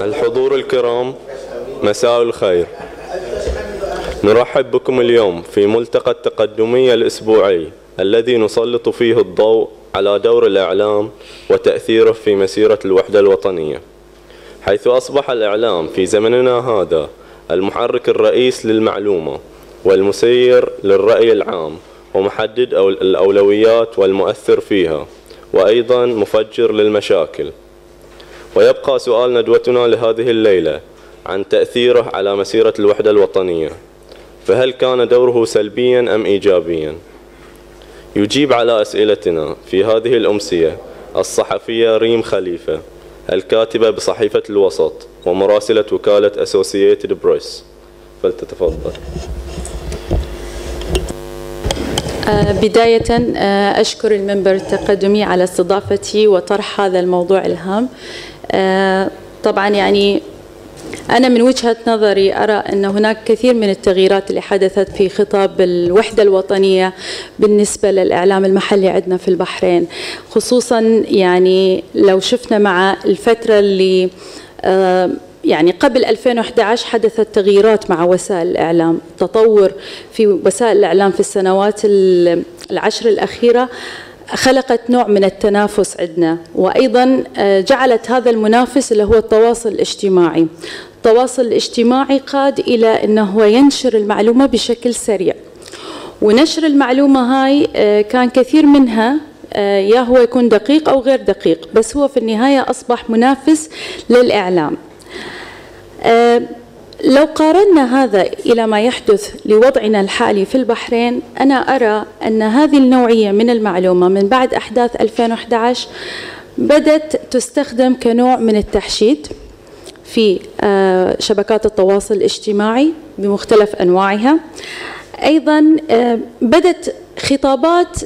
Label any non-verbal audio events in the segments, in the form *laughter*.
الحضور الكرام مساء الخير. نرحب بكم اليوم في ملتقى التقدمية الأسبوعي الذي نسلط فيه الضوء على دور الإعلام وتأثيره في مسيرة الوحدة الوطنية. حيث أصبح الإعلام في زمننا هذا المحرك الرئيس للمعلومة والمسير للرأي العام ومحدد الأولويات والمؤثر فيها وأيضا مفجر للمشاكل. ويبقى سؤال ندوتنا لهذه الليلة عن تأثيره على مسيرة الوحدة الوطنية. فهل كان دوره سلبيا أم إيجابيا؟ يجيب على أسئلتنا في هذه الأمسية الصحفية ريم خليفة الكاتبة بصحيفة الوسط ومراسلة وكالة أسوسييتد بريس فلتتفضل. آه، بداية آه، أشكر المنبر التقدمي على استضافتي وطرح هذا الموضوع الهام. طبعا يعني أنا من وجهة نظري أرى أن هناك كثير من التغييرات اللي حدثت في خطاب الوحدة الوطنية بالنسبة للإعلام المحلي عندنا في البحرين. خصوصا يعني لو شفنا مع الفترة اللي يعني قبل 2011 حدثت تغييرات مع وسائل الإعلام. تطور في وسائل الإعلام في السنوات العشر الأخيرة خلقت نوع من التنافس عندنا وأيضا آه، جعلت هذا المنافس اللي هو التواصل الاجتماعي. التواصل الاجتماعي قاد إلى أنه هو ينشر المعلومة بشكل سريع. ونشر المعلومة هاي آه، كان كثير منها آه، يا هو يكون دقيق أو غير دقيق بس هو في النهاية أصبح منافس للإعلام. آه، لو قارنا هذا إلى ما يحدث لوضعنا الحالي في البحرين أنا أرى أن هذه النوعية من المعلومة من بعد أحداث 2011 بدأت تستخدم كنوع من التحشيد في آه، شبكات التواصل الاجتماعي بمختلف أنواعها. أيضا آه، بدت خطابات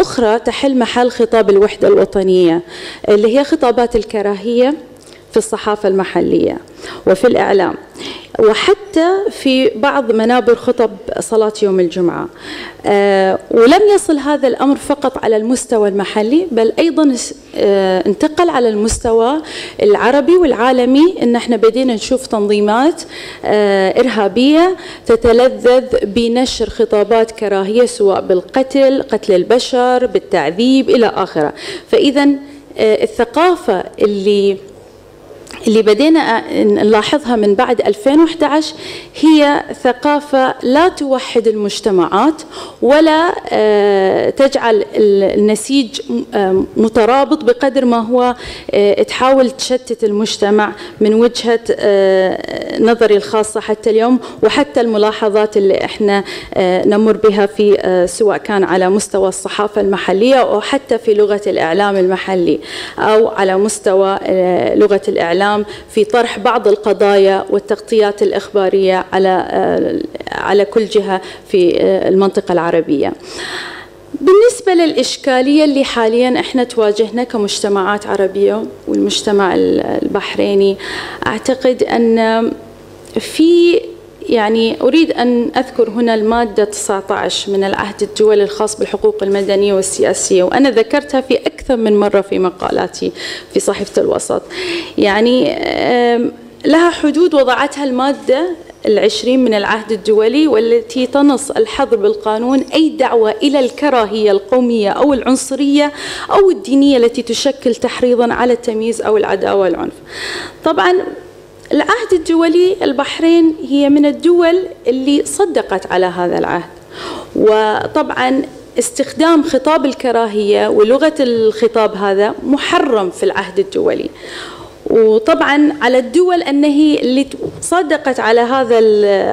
أخرى تحل محل خطاب الوحدة الوطنية اللي هي خطابات الكراهية. في الصحافة المحلية وفي الإعلام وحتى في بعض منابر خطب صلاة يوم الجمعة. آه ولم يصل هذا الأمر فقط على المستوى المحلي بل أيضا آه انتقل على المستوى العربي والعالمي. أن إحنا بدينا نشوف تنظيمات آه إرهابية تتلذذ بنشر خطابات كراهية سواء بالقتل قتل البشر بالتعذيب إلى آخره. فإذا الثقافة اللي اللي بدينا نلاحظها من بعد 2011 هي ثقافة لا توحد المجتمعات ولا آه، تجعل النسيج آه، مترابط بقدر ما هو آه، تحاول تشتت المجتمع من وجهة نظري الخاصة حتى اليوم وحتى الملاحظات اللي إحنا نمر بها في سواء كان على مستوى الصحافة المحلية أو حتى في لغة الإعلام المحلي أو على مستوى لغة الإعلام الإعلام في طرح بعض القضايا والتغطيات الإخبارية على آه، على كل جهة في آه، المنطقة العربية. بالنسبة للإشكالية اللي حاليا إحنا تواجهنا كمجتمعات عربية والمجتمع البحريني أعتقد أن في يعني أريد أن أذكر هنا المادة 19 من العهد الدولي الخاص بالحقوق المدنية والسياسية وأنا ذكرتها في أكثر من مرة في مقالاتي في صحيفة الوسط. يعني لها حدود وضعتها المادة العشرين من العهد الدولي والتي تنص الحظر بالقانون أي دعوة إلى الكراهية القومية أو العنصرية أو الدينية التي تشكل تحريضا على التمييز أو العداوة والعنف. طبعا العهد الدولي البحرين هي من الدول اللي صدقت على هذا العهد. وطبعا استخدام خطاب الكراهية ولغة الخطاب هذا محرم في العهد الدولي. وطبعا على الدول أن هي اللي صدقت على هذا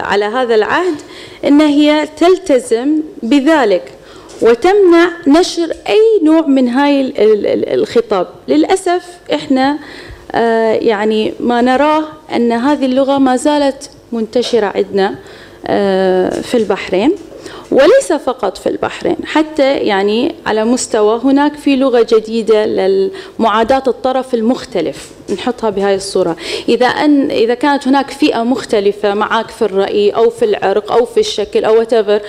على هذا العهد إن هي تلتزم بذلك وتمنع نشر أي نوع من هاي الخطاب. للأسف إحنا يعني ما نراه أن هذه اللغة ما زالت منتشرة عندنا آه، في البحرين وليس فقط في البحرين حتى يعني على مستوى هناك في لغة جديدة للمعاداة الطرف المختلف. نحطها بهاي الصورة. إذا أن إذا كانت هناك فئة مختلفة معك في الرأي أو في العرق أو في الشكل أو whatever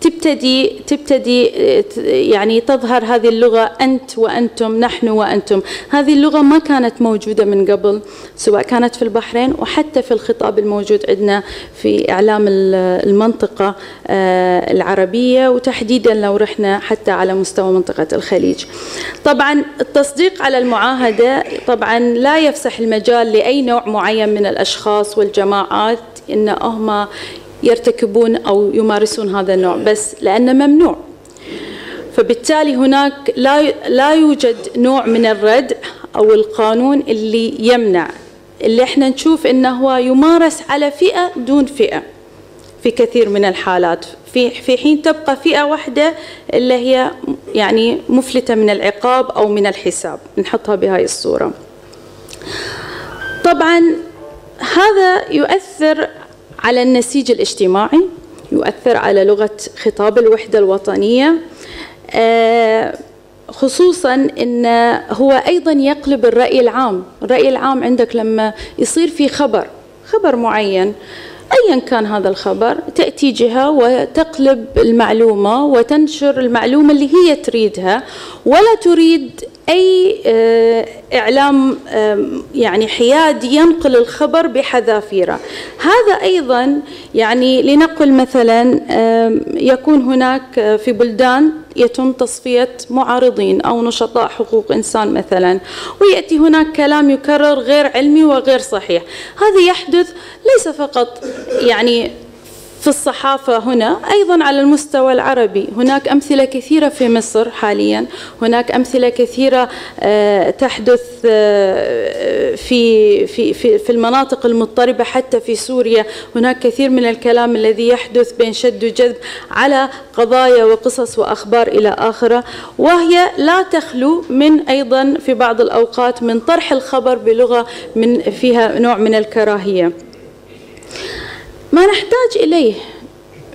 تبتدي تبتدي يعني تظهر هذه اللغة أنت وأنتم نحن وأنتم. هذه اللغة ما كانت موجودة من قبل سواء كانت في البحرين وحتى في الخطاب الموجود عندنا في إعلام المنطقة آه، العربية وتحديدا لو رحنا حتى على مستوى منطقة الخليج. طبعا التصديق على المعاهدة طبعا لا يفسح المجال لأي نوع معين من الأشخاص والجماعات إن هم يرتكبون أو يمارسون هذا النوع بس لأنه ممنوع. فبالتالي هناك لا لا يوجد نوع من الردع أو القانون اللي يمنع. اللي إحنا نشوف إنه هو يمارس على فئة دون فئة في كثير من الحالات. في في حين تبقى فئة واحدة اللي هي يعني مفلتة من العقاب أو من الحساب. نحطها بهاي الصورة. طبعا هذا يؤثر على النسيج الاجتماعي يؤثر على لغة خطاب الوحدة الوطنية. آه، خصوصا إن هو أيضا يقلب الرأي العام. الرأي العام عندك لما يصير في خبر خبر معين ايا كان هذا الخبر تأتي جهة وتقلب المعلومة وتنشر المعلومة اللي هي تريدها ولا تريد أي آه، إعلام يعني حيادي ينقل الخبر بحذافيره. هذا أيضا يعني لنقل مثلا يكون هناك في بلدان يتم تصفية معارضين أو نشطاء حقوق إنسان مثلا ويأتي هناك كلام يكرر غير علمي وغير صحيح. هذا يحدث ليس فقط يعني في الصحافة هنا أيضا على المستوى العربي. هناك أمثلة كثيرة في مصر حاليا. هناك أمثلة كثيرة آه، تحدث آه، في في في في المناطق المضطربة حتى في سوريا. هناك كثير من الكلام الذي يحدث بين شد وجذب على قضايا وقصص وأخبار إلى آخره. وهي لا تخلو من أيضا في بعض الأوقات من طرح الخبر بلغة من فيها نوع من الكراهية. ما نحتاج إليه.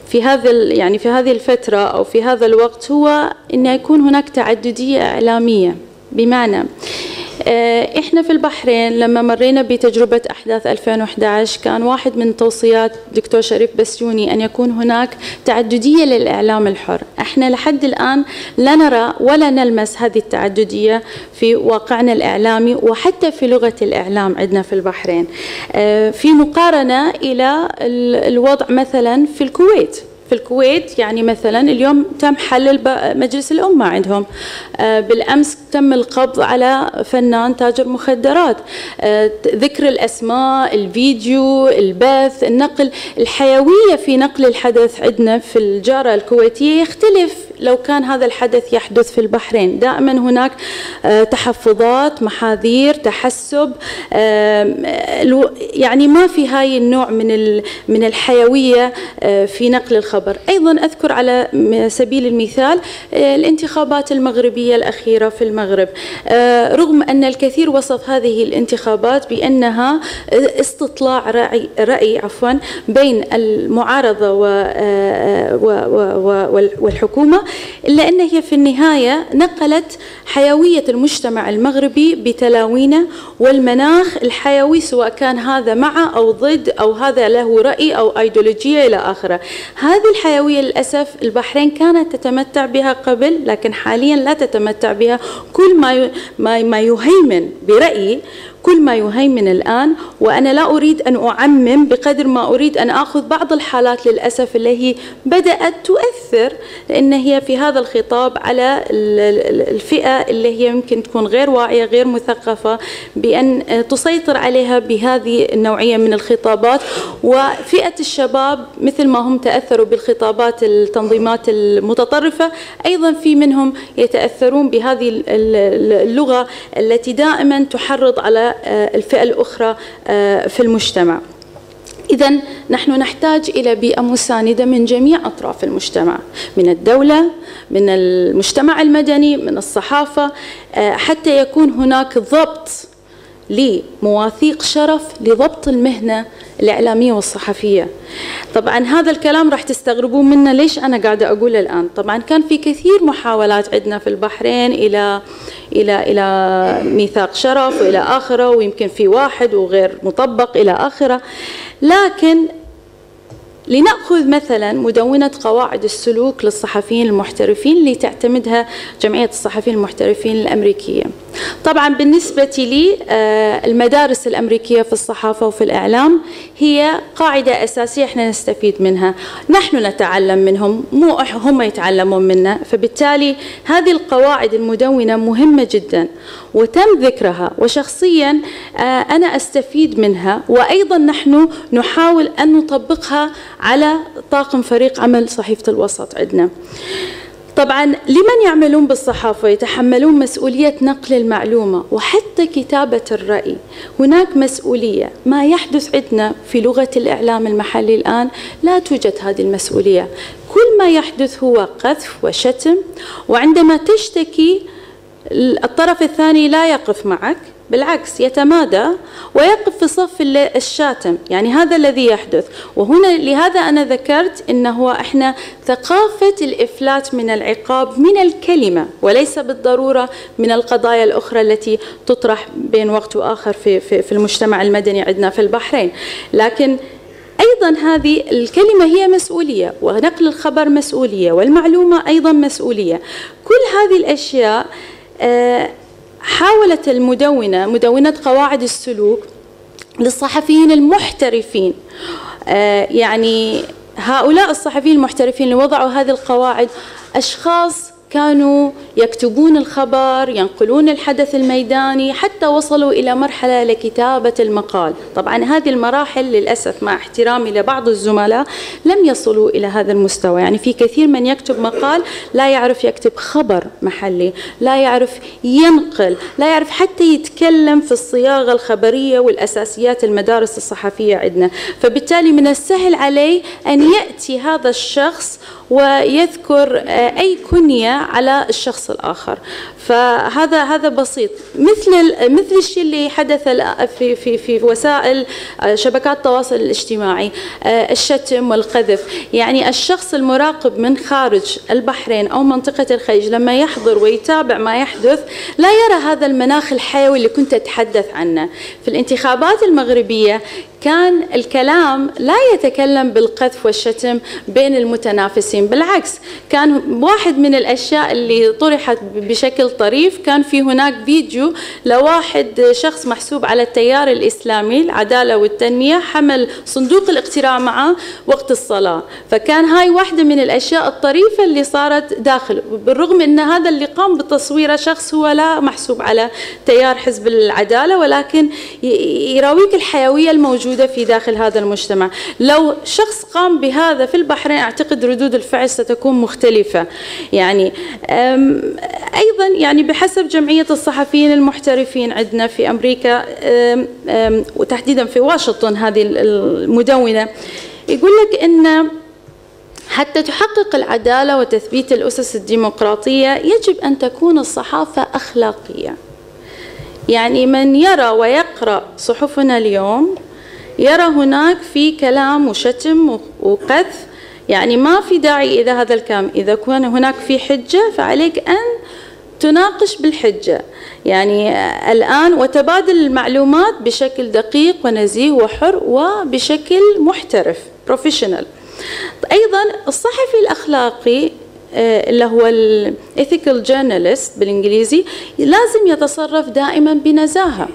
في هذا يعني في هذه الفترة أو في هذا الوقت هو أن يكون هناك تعددية إعلامية. بمعنى إحنا في البحرين لما مرينا بتجربة أحداث 2011 كان واحد من توصيات دكتور شريف بسيوني أن يكون هناك تعددية للإعلام الحر، إحنا لحد الآن لا نرى ولا نلمس هذه التعددية في واقعنا الإعلامي وحتى في لغة الإعلام عندنا في البحرين. آه، في مقارنة إلى الوضع مثلا في الكويت في الكويت يعني مثلا اليوم تم حل مجلس الأمة عندهم. آه، بالأمس تم القبض على فنان تاجر مخدرات. آه، ذكر الأسماء الفيديو البث النقل. الحيوية في نقل الحدث عندنا في الجارة الكويتية يختلف. لو كان هذا الحدث يحدث في البحرين دائما هناك آه، تحفظات محاذير تحسب يعني ما في هاي النوع من من الحيوية في نقل الخبر. أيضا أذكر على سبيل المثال آه، الانتخابات المغربية الأخيرة في المغرب. آه، رغم أن الكثير وصف هذه الانتخابات بأنها آه، استطلاع رأي, رأي عفوا بين المعارضة والحكومة إلا أن هي في النهاية نقلت حيوية المجتمع المغربي بتلاوينه والمناخ الحيوي سواء كان هذا مع أو ضد أو هذا له رأي أو أيديولوجية إلى آخره. هذه الحيوية للأسف البحرين كانت تتمتع بها قبل لكن حاليا لا تتمتع بها. كل ما ما يهيمن برأيي كل ما يهيمن الآن وأنا لا أريد أن أعمم بقدر ما أريد أن أخذ بعض الحالات للأسف اللي هي بدأت تؤثر لأن هي في هذا الخطاب على الفئة اللي هي يمكن تكون غير واعية غير مثقفة بأن تسيطر عليها بهذه النوعية من الخطابات. وفئة الشباب مثل ما هم تأثروا بالخطابات التنظيمات المتطرفة أيضا في منهم يتأثرون بهذه اللغة التي دائما تحرض على الفئة الأخرى آه، في المجتمع. إذا نحن نحتاج إلى بيئة مساندة من جميع أطراف المجتمع من الدولة من المجتمع المدني من الصحافة آه، حتى يكون هناك ضبط لمواثيق شرف لضبط المهنة الإعلامية والصحفية. طبعا هذا الكلام راح تستغربون منه ليش أنا قاعدة أقوله الآن. طبعا كان في كثير محاولات عندنا في البحرين إلى إلى إلى ميثاق شرف وإلى آخره ويمكن في واحد وغير مطبق إلى آخره. لكن لنأخذ مثلا مدونة قواعد السلوك للصحفيين المحترفين اللي تعتمدها جمعية الصحفيين المحترفين الأمريكية. طبعا بالنسبة لي آه، المدارس الأمريكية في الصحافة وفي الإعلام هي قاعدة أساسية إحنا نستفيد منها. نحن نتعلم منهم مو هم يتعلمون منا فبالتالي هذه القواعد المدونة مهمة جدا. وتم ذكرها. وشخصيا آه، أنا أستفيد منها. وأيضا نحن نحاول أن نطبقها على طاقم فريق عمل صحيفة الوسط عندنا. طبعا لمن يعملون بالصحافة؟ يتحملون مسؤولية نقل المعلومة. وحتى كتابة الرأي. هناك مسؤولية. ما يحدث عندنا في لغة الإعلام المحلي الآن لا توجد هذه المسؤولية. كل ما يحدث هو قذف وشتم. وعندما تشتكي الطرف الثاني لا يقف معك بالعكس يتمادى ويقف في صف الشاتم يعني هذا الذي يحدث. وهنا لهذا أنا ذكرت أنه إحنا ثقافة الإفلات من العقاب من الكلمة وليس بالضرورة من القضايا الأخرى التي تطرح بين وقت وآخر في, في, في المجتمع المدني عندنا في البحرين. لكن أيضا هذه الكلمة هي مسؤولية ونقل الخبر مسؤولية والمعلومة أيضا مسؤولية. كل هذه الأشياء آه حاولت المدونة مدونة قواعد السلوك للصحفيين المحترفين. آه، يعني هؤلاء الصحفيين المحترفين اللي وضعوا هذه القواعد أشخاص كانوا يكتبون الخبر ينقلون الحدث الميداني حتى وصلوا إلى مرحلة لكتابة المقال. طبعا هذه المراحل للأسف مع احترامي لبعض الزملاء لم يصلوا إلى هذا المستوى. يعني في كثير من يكتب مقال لا يعرف يكتب خبر محلي لا يعرف ينقل لا يعرف حتى يتكلم في الصياغة الخبرية والأساسيات المدارس الصحفية عندنا. فبالتالي من السهل عليه أن يأتي هذا الشخص ويذكر آه، أي كنية على الشخص الآخر. فهذا هذا بسيط. مثل مثل الشيء اللي حدث في في في وسائل شبكات التواصل الاجتماعي آه، الشتم والقذف. يعني الشخص المراقب من خارج البحرين أو منطقة الخليج لما يحضر ويتابع ما يحدث لا يرى هذا المناخ الحيوي اللي كنت أتحدث عنه. في الانتخابات المغربية كان الكلام لا يتكلم بالقذف والشتم بين المتنافسين بالعكس كان واحد من الأشياء اللي طرحت بشكل طريف كان في هناك فيديو لواحد شخص محسوب على التيار الإسلامي العدالة والتنمية حمل صندوق الاقتراع معه وقت الصلاة. فكان هاي واحدة من الأشياء الطريفة اللي صارت داخل بالرغم أن هذا اللي قام بتصويره شخص هو لا محسوب على تيار حزب العدالة ولكن يراويك الحيوية الموجودة في داخل هذا المجتمع. لو شخص قام بهذا في البحرين أعتقد ردود الفعل ستكون مختلفة. يعني أيضا يعني بحسب جمعية الصحفيين المحترفين عندنا في أمريكا وتحديدا في واشنطن هذه المدونة يقول لك أن حتى تحقق العدالة وتثبيت الأسس الديمقراطية يجب أن تكون الصحافة أخلاقية. يعني من يرى ويقرأ صحفنا اليوم يرى هناك في كلام وشتم وقذف يعني ما في داعي إذا هذا الكلام. إذا كان هناك في حجة فعليك أن تناقش بالحجة. يعني الآن وتبادل المعلومات بشكل دقيق ونزيه وحر وبشكل محترف professional أيضا الصحفي الأخلاقي آه، اللي هو ال ethical journalist بالإنجليزي لازم يتصرف دائما بنزاهة.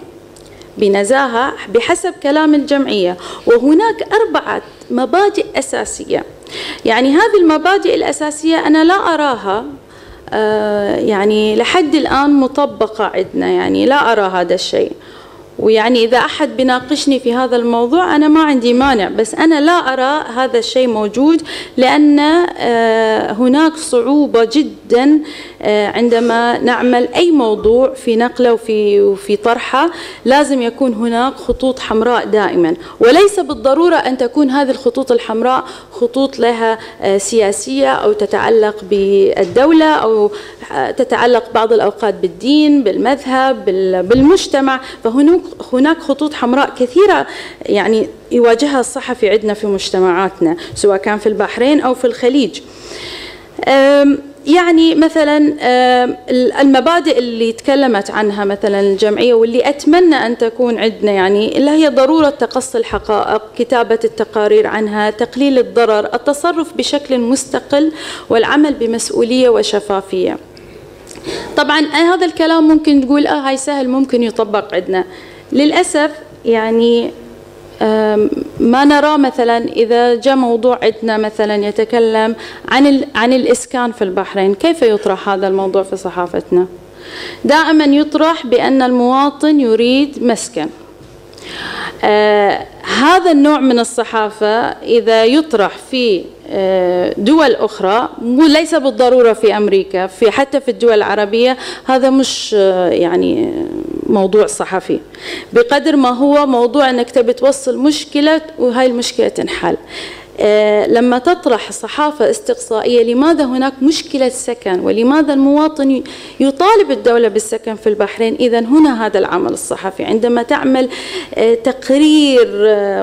بنزاهة بحسب كلام الجمعية. وهناك أربعة مبادئ أساسية. يعني هذه المبادئ الأساسية أنا لا أراها يعني لحد الآن مطبقة عندنا يعني لا أرى هذا الشيء. ويعني إذا أحد بيناقشني في هذا الموضوع أنا ما عندي مانع بس أنا لا أرى هذا الشيء موجود لأن آه، هناك صعوبة جدا آه، عندما نعمل أي موضوع في نقلة وفي وفي طرحة لازم يكون هناك خطوط حمراء دائما. وليس بالضرورة أن تكون هذه الخطوط الحمراء خطوط لها آه، سياسية أو تتعلق بالدولة أو تتعلق بعض الأوقات بالدين بالمذهب بالمجتمع. فهناك هناك خطوط حمراء كثيرة يعني يواجهها الصحفي عندنا في مجتمعاتنا سواء كان في البحرين أو في الخليج يعني مثلا المبادئ اللي تكلمت عنها مثلا الجمعية واللي أتمنى أن تكون عندنا يعني اللي هي ضرورة تقصي الحقائق، كتابة التقارير عنها، تقليل الضرر، التصرف بشكل مستقل والعمل بمسؤولية وشفافية. طبعا هذا الكلام ممكن تقول آه هاي سهل ممكن يطبق عندنا. للأسف يعني ما نرى مثلا إذا جاء موضوع عندنا مثلا يتكلم عن عن الإسكان في البحرين. كيف يطرح هذا الموضوع في صحافتنا؟ دائما يطرح بأن المواطن يريد مسكن. آه هذا النوع من الصحافة إذا يطرح في دول أخرى وليس بالضرورة في أمريكا في حتى في الدول العربية هذا مش آه يعني موضوع صحفي. بقدر ما هو موضوع أنك تبي توصل مشكلة وهاي المشكلة تنحل. لما تطرح صحافة استقصائية لماذا هناك مشكلة سكن ولماذا المواطن يطالب الدولة بالسكن في البحرين؟ إذا هنا هذا العمل الصحفي. عندما تعمل تقرير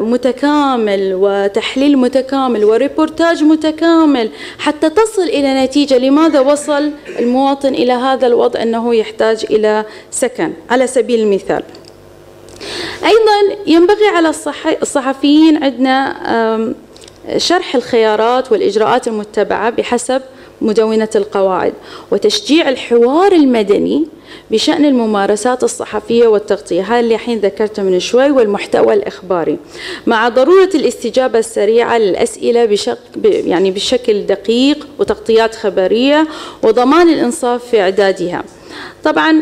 متكامل وتحليل متكامل وريبورتاج متكامل حتى تصل إلى نتيجة لماذا وصل المواطن إلى هذا الوضع أنه يحتاج إلى سكن؟ على سبيل المثال. أيضا ينبغي على الصحفيين عندنا شرح الخيارات والإجراءات المتبعة بحسب مدونة القواعد وتشجيع الحوار المدني بشأن الممارسات الصحفية والتغطية. هذا اللي الحين ذكرته من شوي والمحتوى الإخباري. مع ضرورة الاستجابة السريعة للأسئلة بشك يعني بشكل دقيق وتغطيات خبرية وضمان الإنصاف في إعدادها. طبعا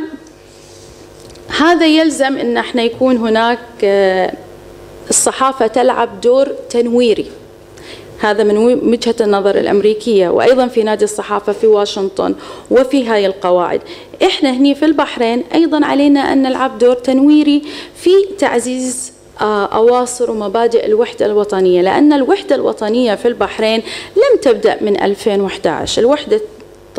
هذا يلزم أن إحنا يكون هناك الصحافة تلعب دور تنويري. هذا من وجهة النظر الأمريكية وأيضا في نادي الصحافة في واشنطن وفي هاي القواعد. إحنا هني في البحرين أيضا علينا أن نلعب دور تنويري في تعزيز أواصر ومبادئ الوحدة الوطنية لأن الوحدة الوطنية في البحرين لم تبدأ من 2011 الوحدة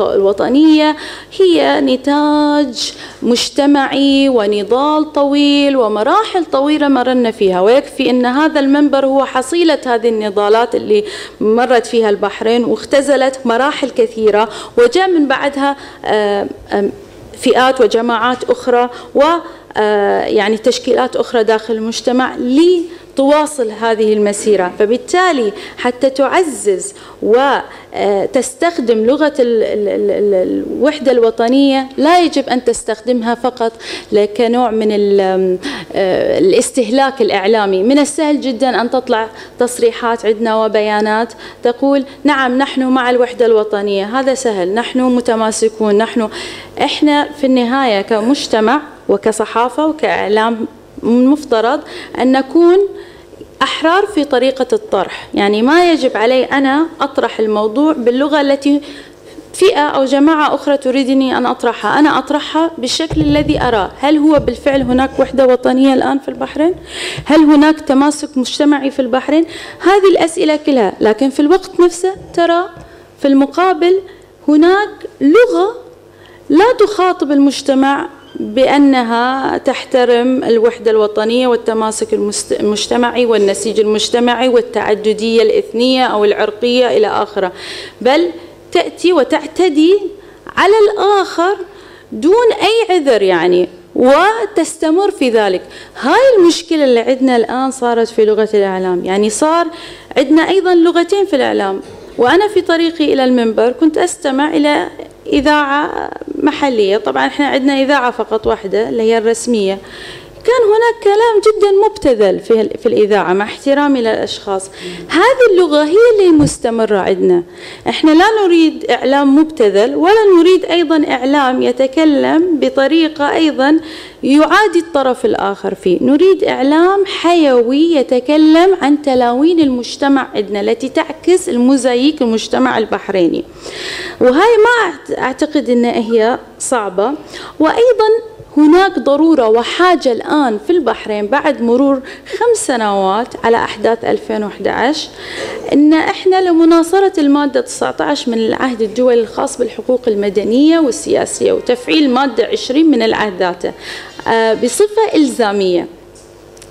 الوطنية هي نتاج مجتمعي ونضال طويل ومراحل طويلة مرنا فيها. ويكفي أن هذا المنبر هو حصيلة هذه النضالات اللي مرت فيها البحرين واختزلت مراحل كثيرة وجاء من بعدها فئات وجماعات أخرى و يعني تشكيلات أخرى داخل المجتمع تواصل هذه المسيرة. فبالتالي حتى تعزز وتستخدم لغة الوحدة الوطنية. لا يجب أن تستخدمها فقط كنوع من الاستهلاك الإعلامي. من السهل جدا أن تطلع تصريحات عندنا وبيانات تقول نعم نحن مع الوحدة الوطنية. هذا سهل. نحن متماسكون. نحن إحنا في النهاية كمجتمع وكصحافة وكإعلام المفترض أن نكون أحرار في طريقة الطرح. يعني ما يجب علي أنا أطرح الموضوع باللغة التي فئة أو جماعة أخرى تريدني أن أطرحها. أنا أطرحها بالشكل الذي أراه. هل هو بالفعل هناك وحدة وطنية الآن في البحرين؟ هل هناك تماسك مجتمعي في البحرين؟ هذه الأسئلة كلها. لكن في الوقت نفسه ترى في المقابل هناك لغة لا تخاطب المجتمع بأنها تحترم الوحدة الوطنية والتماسك المجتمعي والنسيج المجتمعي والتعددية الإثنية أو العرقية إلى آخره. بل تأتي وتعتدي على الآخر دون أي عذر يعني وتستمر في ذلك. هاي المشكلة اللي عندنا الآن صارت في لغة الإعلام. يعني صار عندنا أيضا لغتين في الإعلام. وأنا في طريقي إلى المنبر كنت أستمع إلى إذاعة محلية. طبعا إحنا عندنا إذاعة فقط واحدة اللي هي الرسمية. كان هناك كلام جدا مبتذل في, في الإذاعة مع احترامي للأشخاص. هذه اللغة هي اللي مستمرة عندنا. إحنا لا نريد إعلام مبتذل ولا نريد أيضا إعلام يتكلم بطريقة أيضا يعادي الطرف الآخر فيه. نريد إعلام حيوي يتكلم عن تلاوين المجتمع عندنا التي تعكس الموزاييك المجتمع البحريني. وهاي ما أعتقد أنها هي صعبة. وأيضا هناك ضرورة وحاجة الآن في البحرين بعد مرور خمس سنوات على أحداث 2011 أن إحنا لمناصرة المادة 19 من العهد الدولي الخاص بالحقوق المدنية والسياسية وتفعيل مادة 20 من العهد ذاته بصفة إلزامية.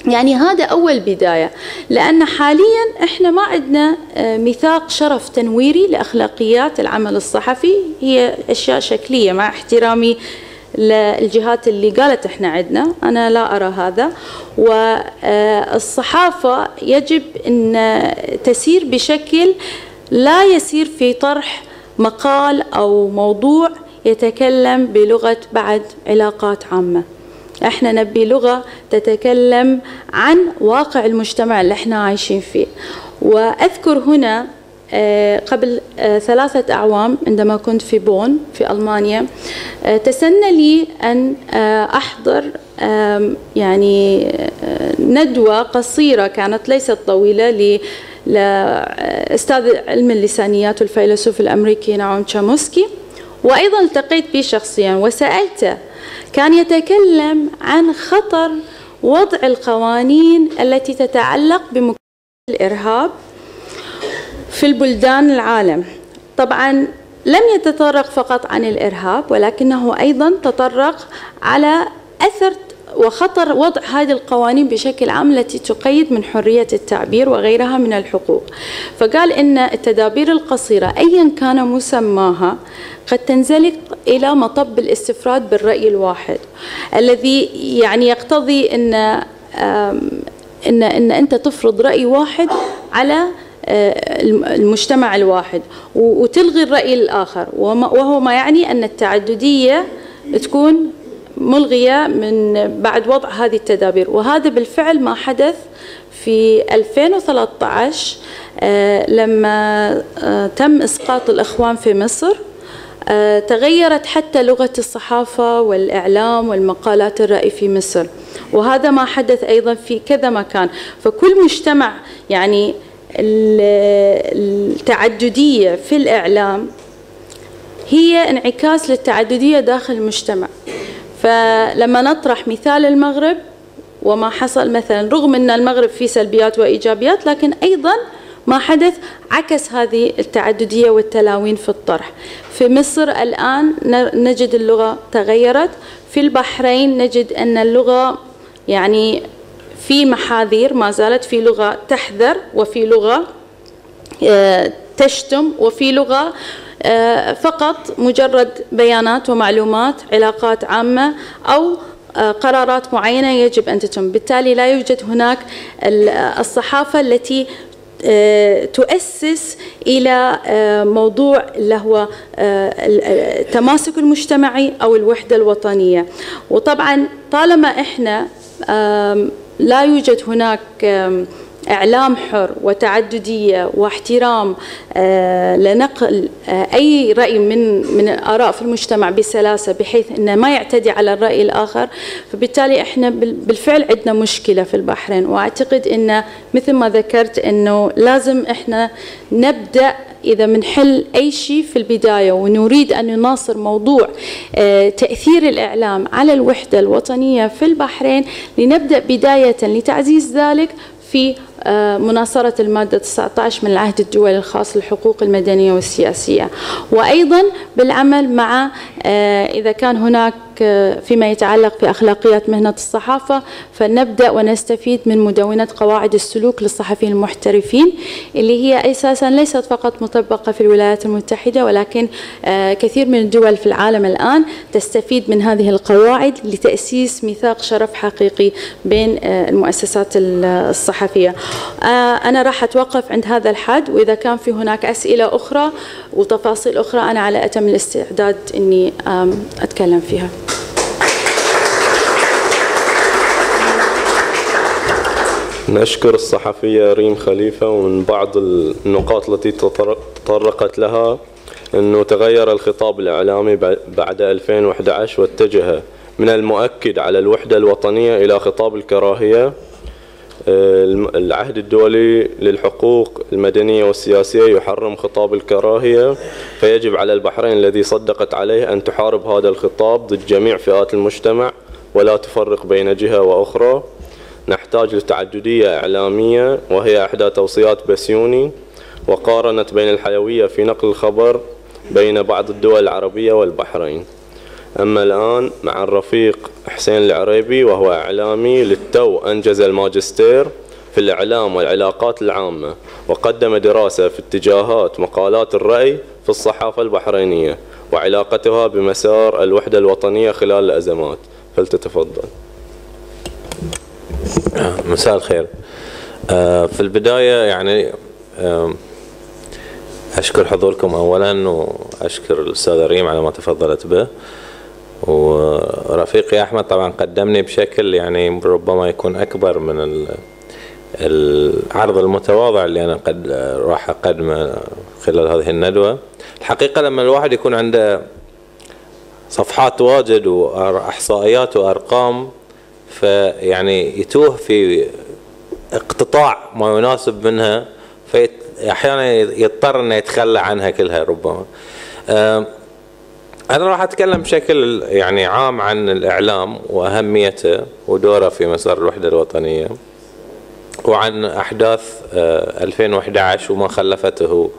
يعني هذا أول بداية لأن حاليا إحنا ما عندنا آه، ميثاق شرف تنويري لأخلاقيات العمل الصحفي هي أشياء شكلية مع احترامي للجهات اللي قالت إحنا عندنا. أنا لا أرى هذا. والصحافة يجب إن تسير بشكل لا يسير في طرح مقال أو موضوع يتكلم بلغة بعد علاقات عامة. إحنا نبي لغة تتكلم عن واقع المجتمع اللي إحنا عايشين فيه. وأذكر هنا قبل آه، ثلاثة أعوام عندما كنت في بون في ألمانيا آه، تسنى لي أن أحضر يعني ندوة قصيرة كانت ليست طويلة لأستاذ علم اللسانيات والفيلسوف الأمريكي نعوم تشاموسكي وأيضا التقيت به شخصيا وسألته كان يتكلم عن خطر وضع القوانين التي تتعلق بمكافحة الإرهاب في البلدان العالم. طبعا لم يتطرق فقط عن الإرهاب ولكنه أيضا تطرق على أثر وخطر وضع هذه القوانين بشكل عام التي تقيد من حرية التعبير وغيرها من الحقوق. فقال إن التدابير القصيرة أيا كان مسماها قد تنزلق إلى مطب الاستفراد بالرأي الواحد الذي يعني يقتضي أن إن إن أنت تفرض رأي واحد على المجتمع الواحد. وتلغي الرأي الآخر. وهو ما يعني أن التعددية تكون ملغية من بعد وضع هذه التدابير. وهذا بالفعل ما حدث في 2013 آه، لما آه، تم إسقاط الإخوان في مصر. تغيرت حتى لغة الصحافة والإعلام والمقالات الرأي في مصر. وهذا ما حدث أيضا في كذا مكان. فكل مجتمع يعني التعددية في الإعلام هي انعكاس للتعددية داخل المجتمع. فلما نطرح مثال المغرب وما حصل مثلا رغم أن المغرب فيه سلبيات وإيجابيات لكن أيضا ما حدث عكس هذه التعددية والتلاوين في الطرح. في مصر الآن نجد اللغة تغيرت. في البحرين نجد أن اللغة يعني في محاذير ما زالت في لغة تحذر وفي لغة آه، تشتم وفي لغة آه، فقط مجرد بيانات ومعلومات علاقات عامة أو آه، قرارات معينة يجب أن تتم. بالتالي لا يوجد هناك الصحافة التي تؤسس إلى موضوع اللي هو التماسك المجتمعي أو الوحدة الوطنية. وطبعا طالما إحنا لا يوجد هناك إعلام حر وتعددية واحترام آه، لنقل آه، أي رأي من من الآراء في المجتمع بسلاسة بحيث أنه ما يعتدي على الرأي الآخر. فبالتالي إحنا بالفعل عندنا مشكلة في البحرين. وأعتقد أنه مثل ما ذكرت أنه لازم إحنا نبدأ إذا بنحل أي شيء في البداية ونريد أن نناصر موضوع آه، تأثير الإعلام على الوحدة الوطنية في البحرين لنبدأ بداية لتعزيز ذلك في مناصرة المادة 19 من العهد الدولي الخاص للحقوق المدنية والسياسية. وأيضا بالعمل مع آه، إذا كان هناك آه، فيما يتعلق بأخلاقيات مهنة الصحافة فنبدأ ونستفيد من مدونة قواعد السلوك للصحفيين المحترفين اللي هي أساسا ليست فقط مطبقة في الولايات المتحدة ولكن كثير من الدول في العالم الآن تستفيد من هذه القواعد لتأسيس ميثاق شرف حقيقي بين المؤسسات الصحفية. أنا راح أتوقف عند هذا الحد وإذا كان في هناك أسئلة أخرى وتفاصيل أخرى أنا على أتم الاستعداد أني أتكلم فيها. نشكر الصحفية ريم خليفة ومن بعض النقاط التي تطرقت لها أنه تغير الخطاب الإعلامي بعد 2011 واتجه من المؤكد على الوحدة الوطنية إلى خطاب الكراهية العهد الدولي للحقوق المدنية والسياسية يحرم خطاب الكراهية فيجب على البحرين الذي صدقت عليه أن تحارب هذا الخطاب ضد جميع فئات المجتمع ولا تفرق بين جهة وأخرى. نحتاج لتعددية إعلامية وهي إحدى توصيات بسيوني وقارنت بين الحيوية في نقل الخبر بين بعض الدول العربية والبحرين. أما الآن مع الرفيق حسين العريبي وهو إعلامي للتو أنجز الماجستير في الإعلام والعلاقات العامة وقدم دراسة في اتجاهات مقالات الرأي في الصحافة البحرينية وعلاقتها بمسار الوحدة الوطنية خلال الأزمات. فلتتفضل. مساء الخير. آه، في البداية يعني أشكر حضوركم أولا وأشكر الأستاذ ريم على ما تفضلت به. ورفيقي أحمد طبعا قدمني بشكل يعني ربما يكون أكبر من العرض المتواضع اللي أنا قد راح أقدمه خلال هذه الندوة. الحقيقة لما الواحد يكون عنده صفحات واجد وإحصائيات وأرقام فيعني يتوه في اقتطاع ما يناسب منها فأحيانا يضطر إنه يتخلى عنها كلها ربما. أنا راح أتكلم بشكل يعني عام عن الإعلام وأهميته ودوره في مسار الوحدة الوطنية وعن أحداث 2011 وما خلفته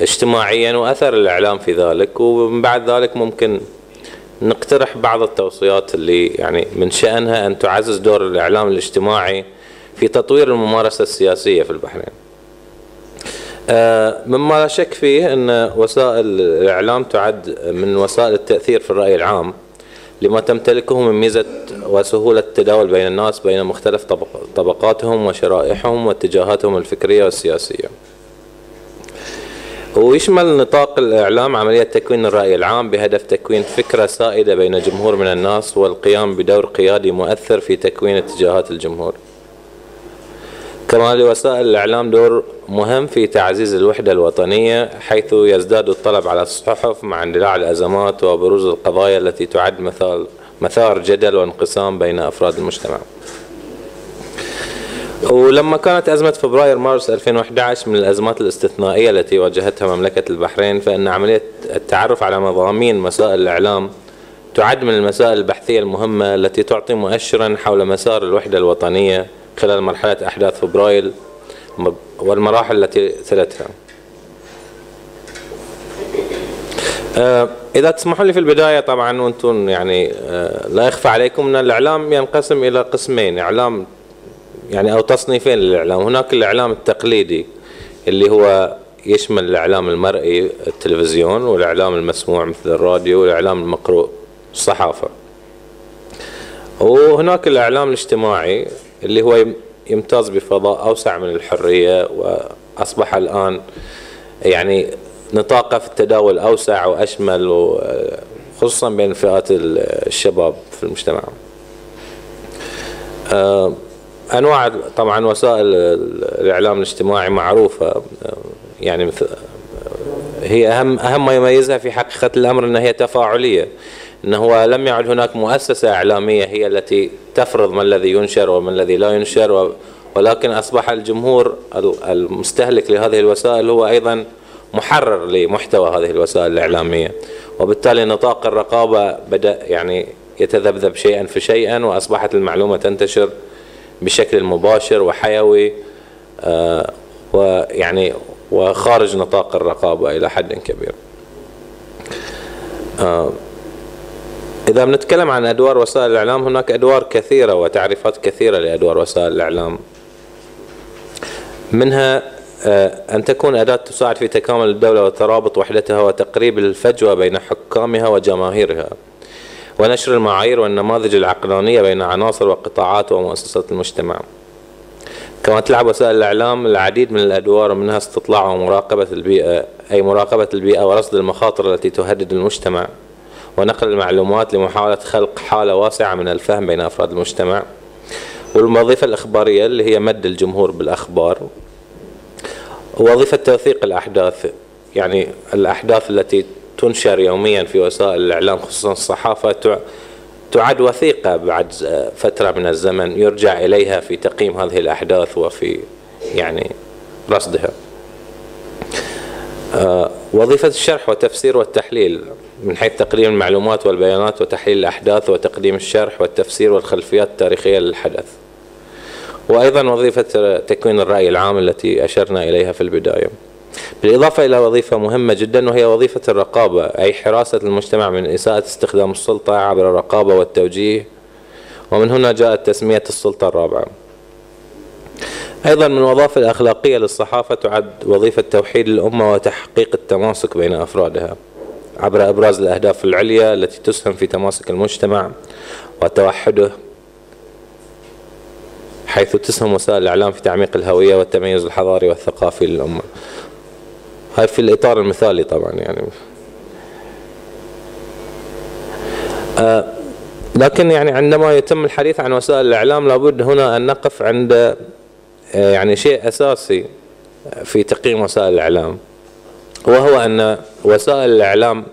اجتماعيا وأثر الإعلام في ذلك. ومن بعد ذلك ممكن نقترح بعض التوصيات اللي يعني من شأنها أن تعزز دور الإعلام الاجتماعي في تطوير الممارسة السياسية في البحرين. آه، مما لا شك فيه أن وسائل الإعلام تعد من وسائل التأثير في الرأي العام لما تمتلكه من ميزة وسهولة التداول بين الناس بين مختلف طبقاتهم وشرائحهم واتجاهاتهم الفكرية والسياسية. ويشمل نطاق الإعلام عملية تكوين الرأي العام بهدف تكوين فكرة سائدة بين جمهور من الناس والقيام بدور قيادي مؤثر في تكوين اتجاهات الجمهور. كما لوسائل الإعلام دور مهم في تعزيز الوحدة الوطنية حيث يزداد الطلب على الصحف مع اندلاع الأزمات وبروز القضايا التي تعد مثال مثار جدل وانقسام بين أفراد المجتمع. ولما كانت أزمة فبراير مارس 2011 من الأزمات الاستثنائية التي واجهتها مملكة البحرين فإن عملية التعرف على مضامين مسائل الإعلام تعد من المسائل البحثية المهمة التي تعطي مؤشرا حول مسار الوحدة الوطنية خلال مرحلة أحداث فبراير والمراحل التي تلتها آه، إذا تسمحوا لي في البداية طبعا وأنتم يعني آه، لا يخفى عليكم أن الإعلام ينقسم إلى قسمين. إعلام يعني أو تصنيفين للإعلام. هناك الإعلام التقليدي اللي هو يشمل الإعلام المرئي التلفزيون والإعلام المسموع مثل الراديو والإعلام المقروء الصحافة. وهناك الإعلام الاجتماعي اللي هو يمتاز بفضاء أوسع من الحرية وأصبح الآن يعني نطاقه في التداول أوسع وأشمل خصوصا بين فئات الشباب في المجتمع. آه، أنواع طبعا وسائل الإعلام الاجتماعي معروفة يعني هي اهم أهم ما يميزها في حقيقة الأمر إنها هي تفاعلية. إنه لم يعد هناك مؤسسة إعلامية هي التي تفرض ما الذي ينشر وما الذي لا ينشر ولكن أصبح الجمهور المستهلك لهذه الوسائل هو أيضا محرر لمحتوى هذه الوسائل الإعلامية. وبالتالي نطاق الرقابة بدأ يعني يتذبذب شيئا فشيئا وأصبحت المعلومة تنتشر بشكل مباشر وحيوي آه، ويعني وخارج نطاق الرقابة إلى حد كبير. آه، إذا بنتكلم عن أدوار وسائل الإعلام هناك أدوار كثيرة وتعريفات كثيرة لأدوار وسائل الإعلام. منها آه، أن تكون أداة تساعد في تكامل الدولة وترابط وحدتها وتقريب الفجوة بين حكامها وجماهيرها ونشر المعايير والنماذج العقلانية بين عناصر وقطاعات ومؤسسات المجتمع. كما تلعب وسائل الإعلام العديد من الأدوار منها استطلاع ومراقبة البيئة أي مراقبة البيئة ورصد المخاطر التي تهدد المجتمع. ونقل المعلومات لمحاولة خلق حالة واسعة من الفهم بين أفراد المجتمع. والوظيفة الإخبارية اللي هي مد الجمهور بالأخبار. ووظيفة توثيق الأحداث يعني الأحداث التي تنشر يوميا في وسائل الإعلام خصوصا الصحافة تعد وثيقة بعد فترة من الزمن يرجع إليها في تقييم هذه الأحداث وفي يعني رصدها. آه، وظيفة الشرح والتفسير والتحليل. من حيث تقديم المعلومات والبيانات وتحليل الأحداث وتقديم الشرح والتفسير والخلفيات التاريخية للحدث. وأيضا وظيفة تكوين الرأي العام التي أشرنا إليها في البداية. بالإضافة إلى وظيفة مهمة جدا وهي وظيفة الرقابة أي حراسة المجتمع من إساءة استخدام السلطة عبر الرقابة والتوجيه. ومن هنا جاءت تسمية السلطة الرابعة. أيضا من الوظائف الأخلاقية للصحافة تعد وظيفة توحيد الأمة وتحقيق التماسك بين أفرادها. عبر إبراز الأهداف العليا التي تسهم في تماسك المجتمع وتوحده حيث تسهم وسائل الإعلام في تعميق الهوية والتميز الحضاري والثقافي للأمة. هاي في الإطار المثالي طبعا يعني. آه لكن يعني عندما يتم الحديث عن وسائل الإعلام لابد هنا أن نقف عند آه يعني شيء أساسي في تقييم وسائل الإعلام. وهو أن وسائل الإعلام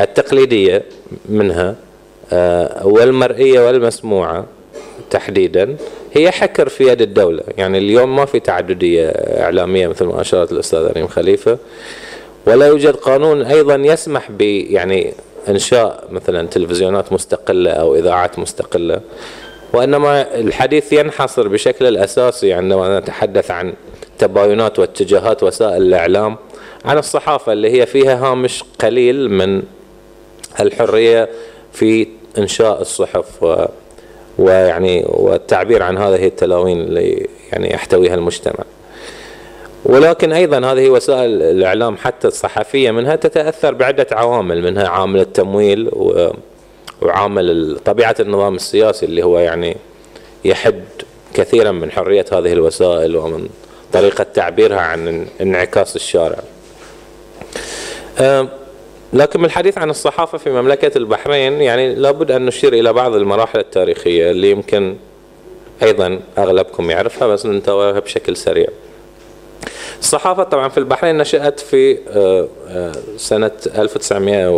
التقليدية منها آه والمرئية والمسموعة تحديدا هي حكر في يد الدولة. يعني اليوم ما في تعددية إعلامية مثل ما أشارت الأستاذ ريم خليفة ولا يوجد قانون أيضا يسمح ب يعني إنشاء مثلا تلفزيونات مستقلة أو إذاعات مستقلة. وإنما الحديث ينحصر بشكل الأساسي عندما نتحدث عن تباينات واتجاهات وسائل الإعلام عن الصحافة اللي هي فيها هامش قليل من الحرية في إنشاء الصحف و ويعني والتعبير عن هذه التلاوين اللي يعني يحتويها المجتمع ولكن أيضا هذه وسائل الإعلام حتى الصحفية منها تتأثر بعدة عوامل منها عامل التمويل وعامل طبيعة النظام السياسي اللي هو يعني يحد كثيرا من حرية هذه الوسائل ومن طريقة تعبيرها عن انعكاس الشارع. لكن من الحديث عن الصحافة في مملكة البحرين يعني لابد أن نشير إلى بعض المراحل التاريخية اللي يمكن أيضا أغلبكم يعرفها بس ننتويها بشكل سريع. الصحافة طبعا في البحرين نشأت في سنة 1900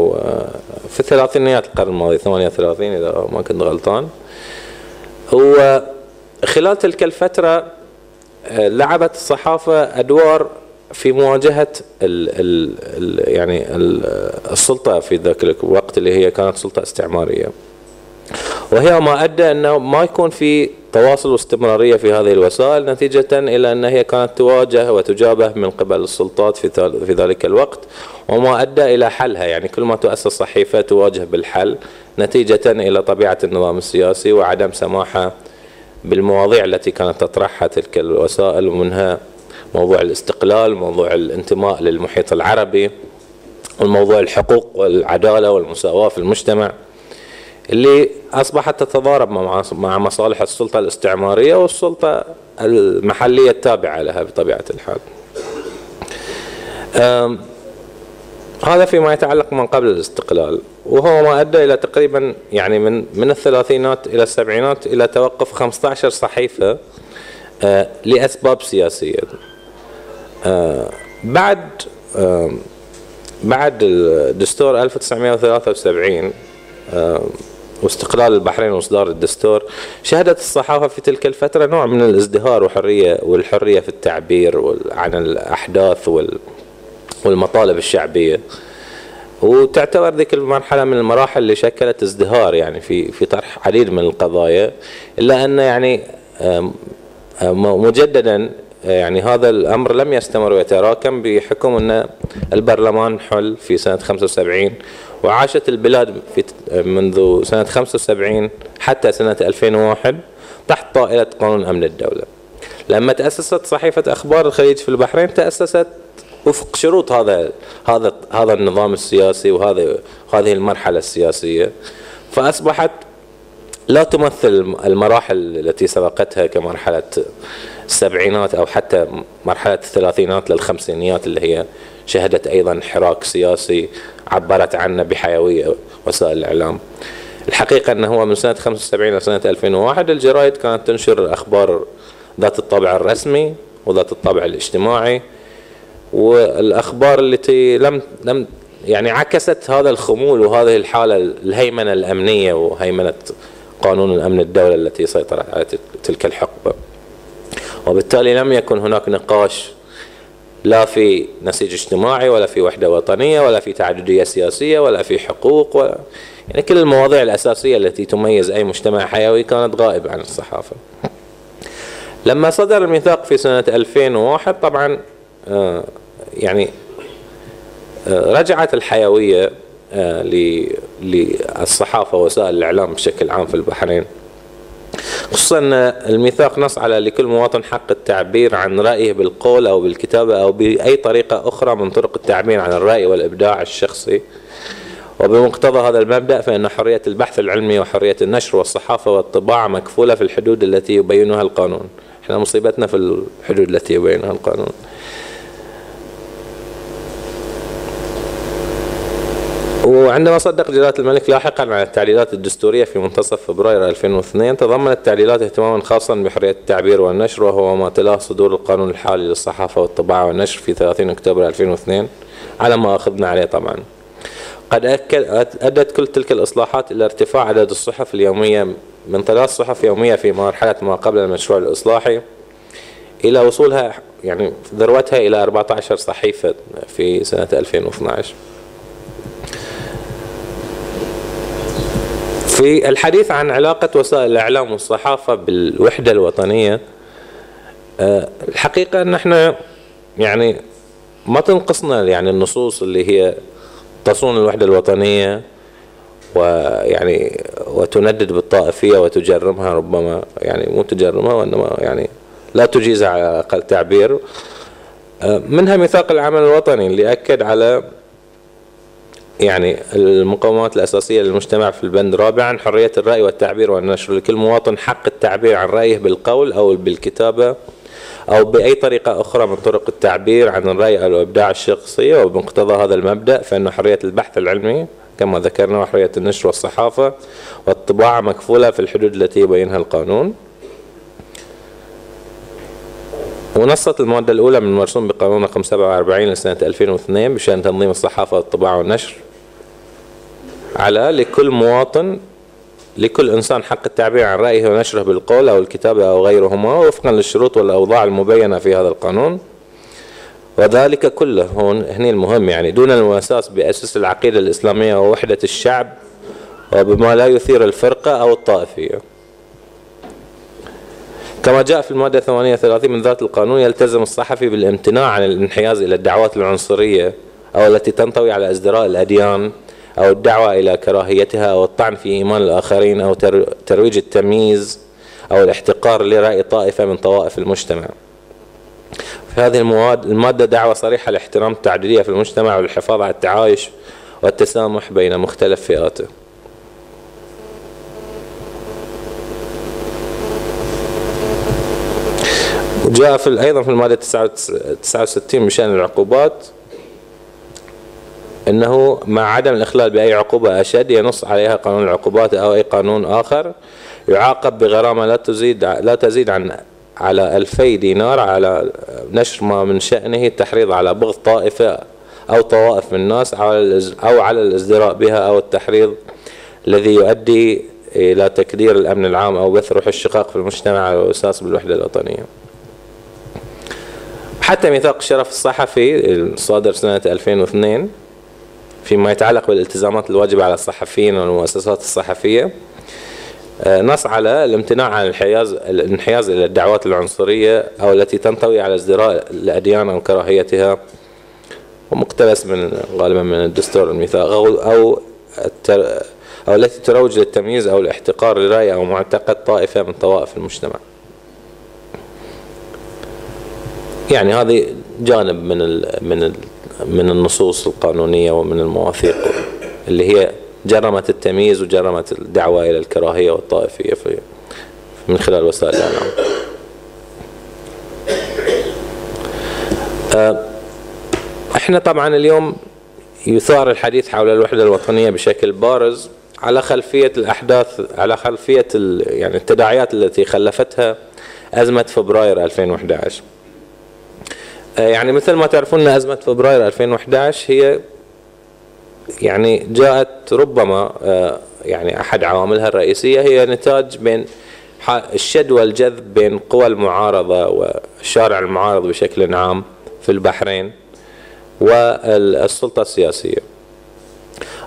في الثلاثينيات القرن الماضي 38 إذا ما كنت غلطان. وخلال تلك الفترة لعبت الصحافة أدوار في مواجهة ال ال ال يعني ال السلطة في ذاك الوقت اللي هي كانت سلطة استعمارية. وهي ما أدى أنه ما يكون في تواصل واستمرارية في هذه الوسائل نتيجة إلى أن هي كانت تواجه وتجابه من قبل السلطات في في ذلك الوقت وما أدى إلى حلها. يعني كل ما تؤسس صحيفة تواجه بالحل نتيجة إلى طبيعة النظام السياسي وعدم سماحة بالمواضيع التي كانت تطرحها تلك الوسائل ومنها موضوع الاستقلال موضوع الانتماء للمحيط العربي والموضوع الحقوق والعدالة والمساواة في المجتمع اللي أصبحت تتضارب مع مصالح السلطة الاستعمارية والسلطة المحلية التابعة لها بطبيعة الحال. هذا فيما يتعلق من قبل الاستقلال وهو ما أدى إلى تقريبا يعني من من الثلاثينات إلى السبعينات إلى توقف 15 صحيفة لأسباب سياسية. بعد بعد الدستور 1973 واستقلال البحرين وإصدار الدستور شهدت الصحافة في تلك الفترة نوع من الازدهار وحرية والحرية في التعبير عن الأحداث والمطالب الشعبية. وتعتبر ذيك المرحلة من المراحل اللي شكلت ازدهار يعني في في طرح عديد من القضايا إلا أن يعني مجددا يعني هذا الأمر لم يستمر ويتراكم بحكم أن البرلمان حل في سنة 75 وعاشت البلاد في منذ سنة 75 حتى سنة 2001 تحت طائلة قانون أمن الدولة. لما تأسست صحيفة أخبار الخليج في البحرين تأسست وفق شروط هذا هذا هذا النظام السياسي وهذا هذه المرحلة السياسية فأصبحت لا تمثل المراحل التي سبقتها كمرحلة السبعينات أو حتى مرحلة الثلاثينات للخمسينيات اللي هي شهدت أيضا حراك سياسي عبرت عنه بحيوية وسائل الإعلام. الحقيقة إنه هو من سنة 75 إلى سنة 2001 الجرائد كانت تنشر الاخبار ذات الطابع الرسمي وذات الطابع الاجتماعي والأخبار التي لم لم يعني عكست هذا الخمول وهذه الحالة الهيمنة الأمنية وهيمنة قانون الامن الدولة التي سيطرت على تلك الحقبة. وبالتالي لم يكن هناك نقاش لا في نسيج اجتماعي ولا في وحدة وطنية ولا في تعددية سياسية ولا في حقوق ولا يعني كل المواضيع الأساسية التي تميز أي مجتمع حيوي كانت غائبة عن الصحافة. لما صدر الميثاق في سنة 2001 طبعا يعني رجعت الحيوية للصحافة ووسائل الإعلام بشكل عام في البحرين. خصوصا أن الميثاق نص على لكل مواطن حق التعبير عن رأيه بالقول أو بالكتابة أو بأي طريقة أخرى من طرق التعبير عن الرأي والإبداع الشخصي. وبمقتضى هذا المبدأ فإن حرية البحث العلمي وحرية النشر والصحافة والطباعة مكفولة في الحدود التي يبينها القانون. إحنا مصيبتنا في الحدود التي يبينها القانون. وعندما صدق جلالة الملك لاحقا على التعديلات الدستورية في منتصف فبراير 2002 تضمنت التعديلات اهتماما خاصا بحرية التعبير والنشر وهو ما تلاه صدور القانون الحالي للصحافة والطباعة والنشر في 30 أكتوبر 2002 على ما أخذنا عليه طبعا. قد أدت كل تلك الإصلاحات إلى ارتفاع عدد الصحف اليومية من ثلاث صحف يومية في مرحلة ما قبل المشروع الإصلاحي إلى وصولها يعني ذروتها إلى 14 صحيفة في سنة 2012 في الحديث عن علاقة وسائل الإعلام والصحافة بالوحدة الوطنية آه، الحقيقة أن إحنا يعني ما تنقصنا يعني النصوص اللي هي تصون الوحدة الوطنية ويعني وتندد بالطائفية وتجرمها ربما يعني مو تجرمها وإنما يعني لا تجيزها على أقل تعبير. آه، منها ميثاق العمل الوطني اللي أكد على يعني المقومات الأساسية للمجتمع في البند رابعا حرية الرأي والتعبير والنشر. لكل مواطن حق التعبير عن رأيه بالقول أو بالكتابة أو بأي طريقة أخرى من طرق التعبير عن الرأي أو الإبداع الشخصي وبمقتضى هذا المبدأ فإن حرية البحث العلمي كما ذكرنا وحرية النشر والصحافة والطباعة مكفولة في الحدود التي يبينها القانون. ونصت المادة الأولى من المرسوم بقانون رقم 47 لسنة 2002 بشأن تنظيم الصحافة والطباعة والنشر. على لكل مواطن لكل إنسان حق التعبير عن رأيه ونشره بالقول أو الكتابة أو غيرهما وفقا للشروط والأوضاع المبينة في هذا القانون. وذلك كله هون هنا المهم يعني دون المساس بأسس العقيدة الإسلامية ووحدة الشعب وبما لا يثير الفرقة أو الطائفية. كما جاء في المادة 38 من ذات القانون يلتزم الصحفي بالامتناع عن الانحياز إلى الدعوات العنصرية أو التي تنطوي على ازدراء الأديان أو الدعوة إلى كراهيتها أو الطعن في إيمان الآخرين أو ترويج التمييز أو الاحتقار لرأي طائفة من طوائف المجتمع. في هذه المواد المادة دعوة صريحة لاحترام التعددية في المجتمع والحفاظ على التعايش والتسامح بين مختلف فئاته. وجاء في أيضا في المادة 69 بشأن العقوبات. إنه مع عدم الإخلال بأي عقوبة أشد ينص عليها قانون العقوبات أو أي قانون آخر يعاقب بغرامة لا تزيد لا تزيد عن على ألفي دينار على نشر ما من شأنه التحريض على بغض طائفة أو طوائف من الناس أو على الازدراء بها أو التحريض الذي يؤدي إلى تكدير الأمن العام أو بث روح الشقاق في المجتمع على الأساس بالوحدة الوطنية. حتى ميثاق الشرف الصحفي الصادر سنة 2002 فيما يتعلق بالالتزامات الواجبة على الصحفيين والمؤسسات الصحفية آه، نص على الامتناع عن الانحياز الانحياز إلى الدعوات العنصرية أو التي تنطوي على ازدراء الأديان أو كراهيتها ومقتبس من غالبا من الدستور الميثاق أو أو أو التي تروج للتمييز أو الاحتقار لرأي أو معتقد طائفة من طوائف المجتمع. يعني هذه جانب من من من النصوص القانونية ومن المواثيق اللي هي جرمت التمييز وجرمت الدعوة إلى الكراهية والطائفية في من خلال وسائل الإعلام. آه، إحنا طبعا اليوم يثار الحديث حول الوحدة الوطنية بشكل بارز على خلفية الأحداث على خلفية يعني التداعيات التي خلفتها أزمة فبراير 2011 آه، يعني مثل ما تعرفون أزمة فبراير 2011 هي يعني جاءت ربما آه، يعني أحد عواملها الرئيسية هي نتاج بين الشد والجذب بين قوى المعارضة والشارع المعارض بشكل عام في البحرين والسلطة السياسية.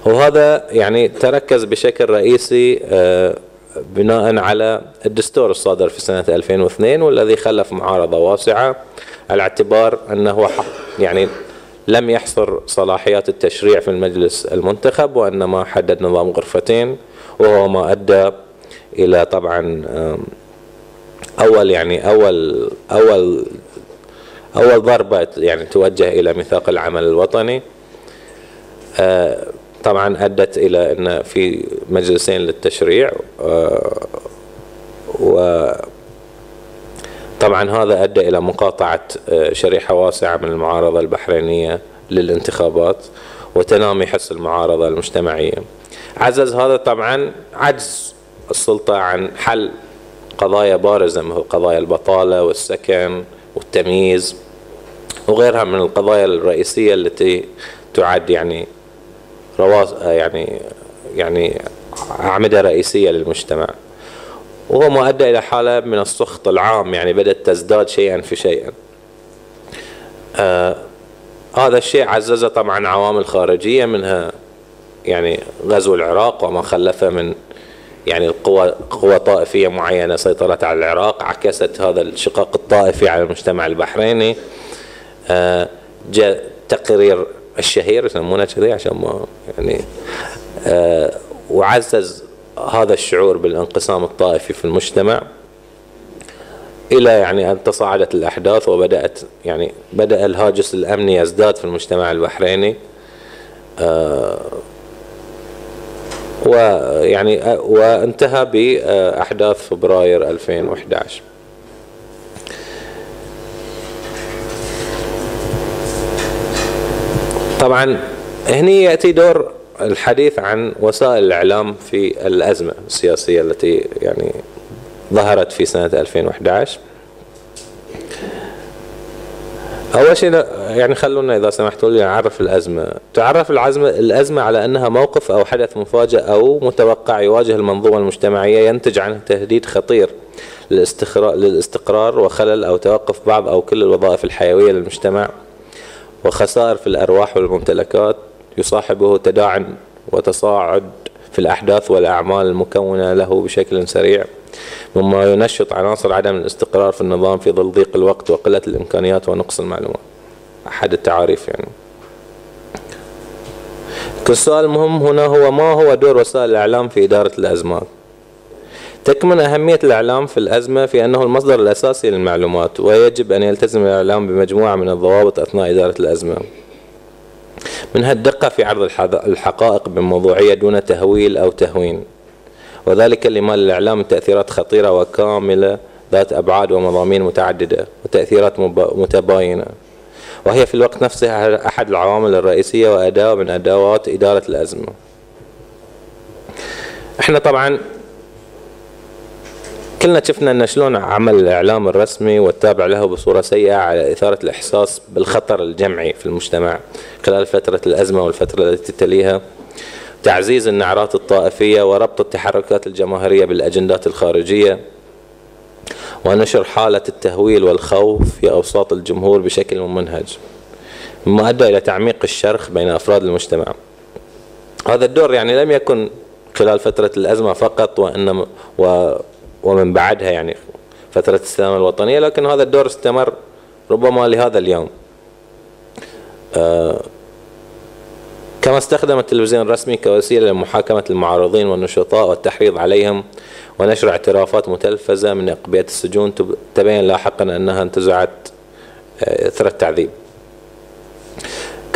وهذا يعني تركز بشكل رئيسي آه، بناء على الدستور الصادر في سنة 2002 والذي خلف معارضة واسعة على اعتبار أنه يعني لم يحصر صلاحيات التشريع في المجلس المنتخب وإنما حدد نظام غرفتين وهو ما أدى إلى طبعا أول يعني أول أول أول ضربة يعني توجه إلى ميثاق العمل الوطني. آه، طبعا أدت إلى أن في مجلسين للتشريع آه، و طبعا هذا أدى إلى مقاطعة آه، شريحة واسعة من المعارضة البحرينية للانتخابات وتنامي حس المعارضة المجتمعية. عزز هذا طبعا عجز السلطة عن حل قضايا بارزة مثل قضايا البطالة والسكن والتمييز وغيرها من القضايا الرئيسية التي تعد يعني رواس يعني يعني أعمدة رئيسية للمجتمع. وهو ما أدى إلى حالة من السخط العام يعني بدأت تزداد شيئا في شيئا. آه هذا الشيء عززه طبعا عوامل خارجية منها يعني غزو العراق وما خلفه من يعني القوى قوى طائفية معينة سيطرت على العراق عكست هذا الشقاق الطائفي على المجتمع البحريني. آه جاء تقرير الشهير يسمونه كذي عشان ما يعني آه وعزز هذا الشعور بالانقسام الطائفي في المجتمع إلى يعني أن تصاعدت الأحداث وبدأت يعني بدأ الهاجس الأمني يزداد في المجتمع البحريني. آه ويعني وانتهى بأحداث فبراير 2011 طبعا هني يأتي دور الحديث عن وسائل الإعلام في الأزمة السياسية التي يعني ظهرت في سنة 2011 أول شيء يعني خلونا إذا سمحتوا لي أعرف الأزمة. تعرف العزمه الأزمة على أنها موقف أو حدث مفاجئ أو متوقع يواجه المنظومة المجتمعية ينتج عنه تهديد خطير للاستقرار وخلل أو توقف بعض أو كل الوظائف الحيوية للمجتمع وخسائر في الأرواح والممتلكات. يصاحبه تداعٍ وتصاعد في الأحداث والأعمال المكونة له بشكل سريع مما ينشط عناصر عدم الاستقرار في النظام في ظل ضيق الوقت وقلة الإمكانيات ونقص المعلومات. أحد التعاريف يعني. السؤال المهم هنا هو ما هو دور وسائل الإعلام في إدارة الأزمات؟ تكمن أهمية الإعلام في الأزمة في أنه المصدر الأساسي للمعلومات ويجب أن يلتزم الإعلام بمجموعة من الضوابط أثناء إدارة الأزمة. منها الدقة في عرض الحقائق بموضوعية دون تهويل أو تهوين. وذلك لما للإعلام تأثيرات خطيرة وكاملة ذات أبعاد ومضامين متعددة وتأثيرات متباينة. وهي في الوقت نفسه أحد العوامل الرئيسية وأداة من أدوات إدارة الأزمة. إحنا طبعا كلنا شفنا إن شلون عمل الاعلام الرسمي والتابع له بصورة سيئة على إثارة الإحساس بالخطر الجمعي في المجتمع خلال فترة الأزمة والفترة التي تليها. تعزيز النعرات الطائفية وربط التحركات الجماهيرية بالأجندات الخارجية. ونشر حالة التهويل والخوف في أوساط الجمهور بشكل ممنهج مما أدى إلى تعميق الشرخ بين أفراد المجتمع. هذا الدور يعني لم يكن خلال فترة الأزمة فقط وإنما و ومن بعدها يعني فترة السلامة الوطنية لكن هذا الدور استمر ربما لهذا اليوم. آه كما استخدم التلفزيون الرسمي كوسيلة لمحاكمة المعارضين والنشطاء والتحريض عليهم ونشر اعترافات متلفزة من أقبية السجون تبين لاحقا أنها انتزعت آه، إثر التعذيب.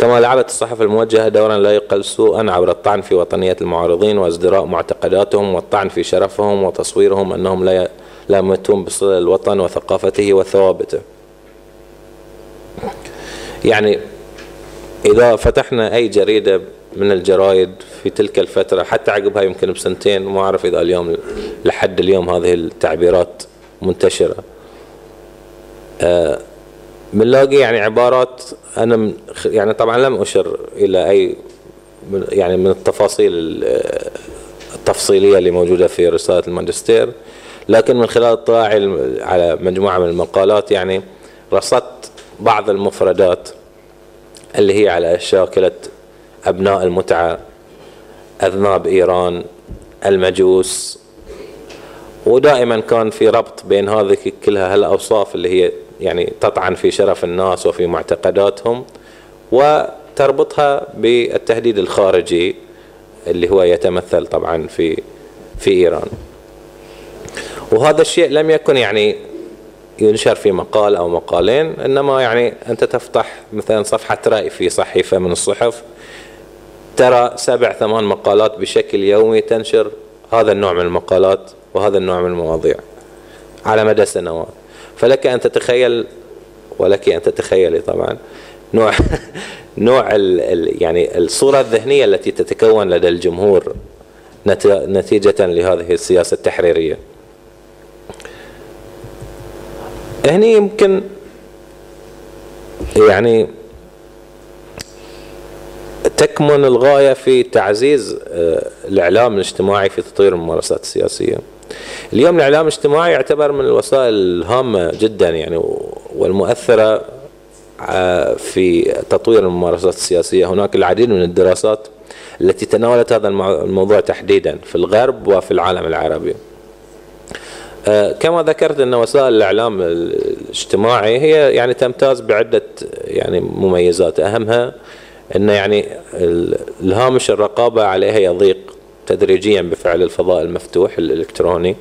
كما لعبت الصحف الموجهة دورا لا يقل سوءا عبر الطعن في وطنية المعارضين وازدراء معتقداتهم والطعن في شرفهم وتصويرهم أنهم لا لا يمتون بصلة الوطن وثقافته وثوابته. يعني إذا فتحنا أي جريدة من الجرايد في تلك الفترة حتى عقبها يمكن بسنتين ما أعرف إذا اليوم لحد اليوم هذه التعبيرات منتشرة. بنلاقي يعني عبارات أنا يعني طبعا لم أشر إلى أي يعني من التفاصيل التفصيلية اللي موجودة في رسالة الماجستير لكن من خلال اطلاعي على مجموعة من المقالات يعني رصدت بعض المفردات اللي هي على شاكلة أبناء المتعة أذناب إيران المجوس. ودائما كان في ربط بين هذه كلها هالأوصاف اللي هي يعني تطعن في شرف الناس وفي معتقداتهم وتربطها بالتهديد الخارجي اللي هو يتمثل طبعا في في إيران. وهذا الشيء لم يكن يعني ينشر في مقال أو مقالين إنما يعني أنت تفتح مثلا صفحة رأي في صحيفة من الصحف ترى سبع ثمان مقالات بشكل يومي تنشر هذا النوع من المقالات وهذا النوع من المواضيع على مدى سنوات. فلك أن تتخيل ولك أن تتخيلي طبعا نوع *laughs* نوع ال ال يعني الصورة الذهنية التي تتكون لدى الجمهور نتيجة لهذه السياسة التحريرية. هني يمكن يعني تكمن الغاية في تعزيز آه، الإعلام الاجتماعي في تطوير الممارسات السياسية. اليوم الإعلام الاجتماعي يعتبر من الوسائل الهامة جدا يعني والمؤثرة آه، في تطوير الممارسات السياسية، هناك العديد من الدراسات التي تناولت هذا الموضوع تحديدا في الغرب وفي العالم العربي. آه، كما ذكرت أن وسائل الإعلام الاجتماعي هي يعني تمتاز بعدة يعني مميزات. أهمها أن يعني الهامش الرقابة عليها يضيق. تدريجيا بفعل الفضاء المفتوح الإلكتروني.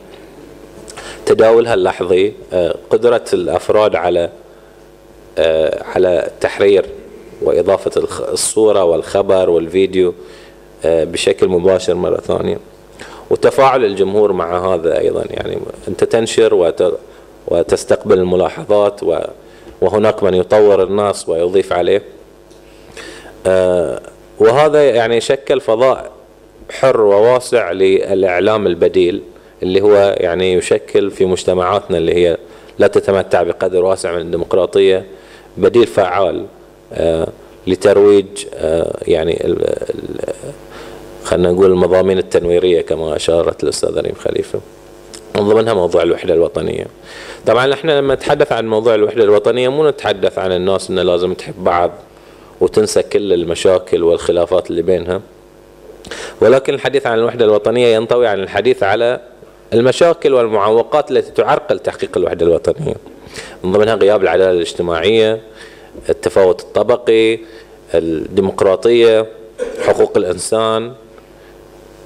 تداولها اللحظي آه، قدرة الأفراد على آه، على تحرير وإضافة الصورة والخبر والفيديو بشكل مباشر مرة ثانية. وتفاعل الجمهور مع هذا أيضا. يعني أنت تنشر وتستقبل الملاحظات وهناك من يطور النص ويضيف عليه. آه، وهذا يعني شكل فضاء حر وواسع للإعلام البديل اللي هو يعني يشكل في مجتمعاتنا اللي هي لا تتمتع بقدر واسع من الديمقراطية بديل فعال آه، لترويج آه، يعني خلينا نقول المضامين التنويرية كما أشارت الأستاذ ريم خليفة. من ضمنها موضوع الوحدة الوطنية. طبعا إحنا لما نتحدث عن موضوع الوحدة الوطنية مو نتحدث عن الناس انه لازم تحب بعض وتنسى كل المشاكل والخلافات اللي بينها. ولكن الحديث عن الوحدة الوطنية ينطوي عن الحديث على المشاكل والمعوقات التي تعرقل تحقيق الوحدة الوطنية من ضمنها غياب العدالة الاجتماعية التفاوت الطبقي الديمقراطية حقوق الإنسان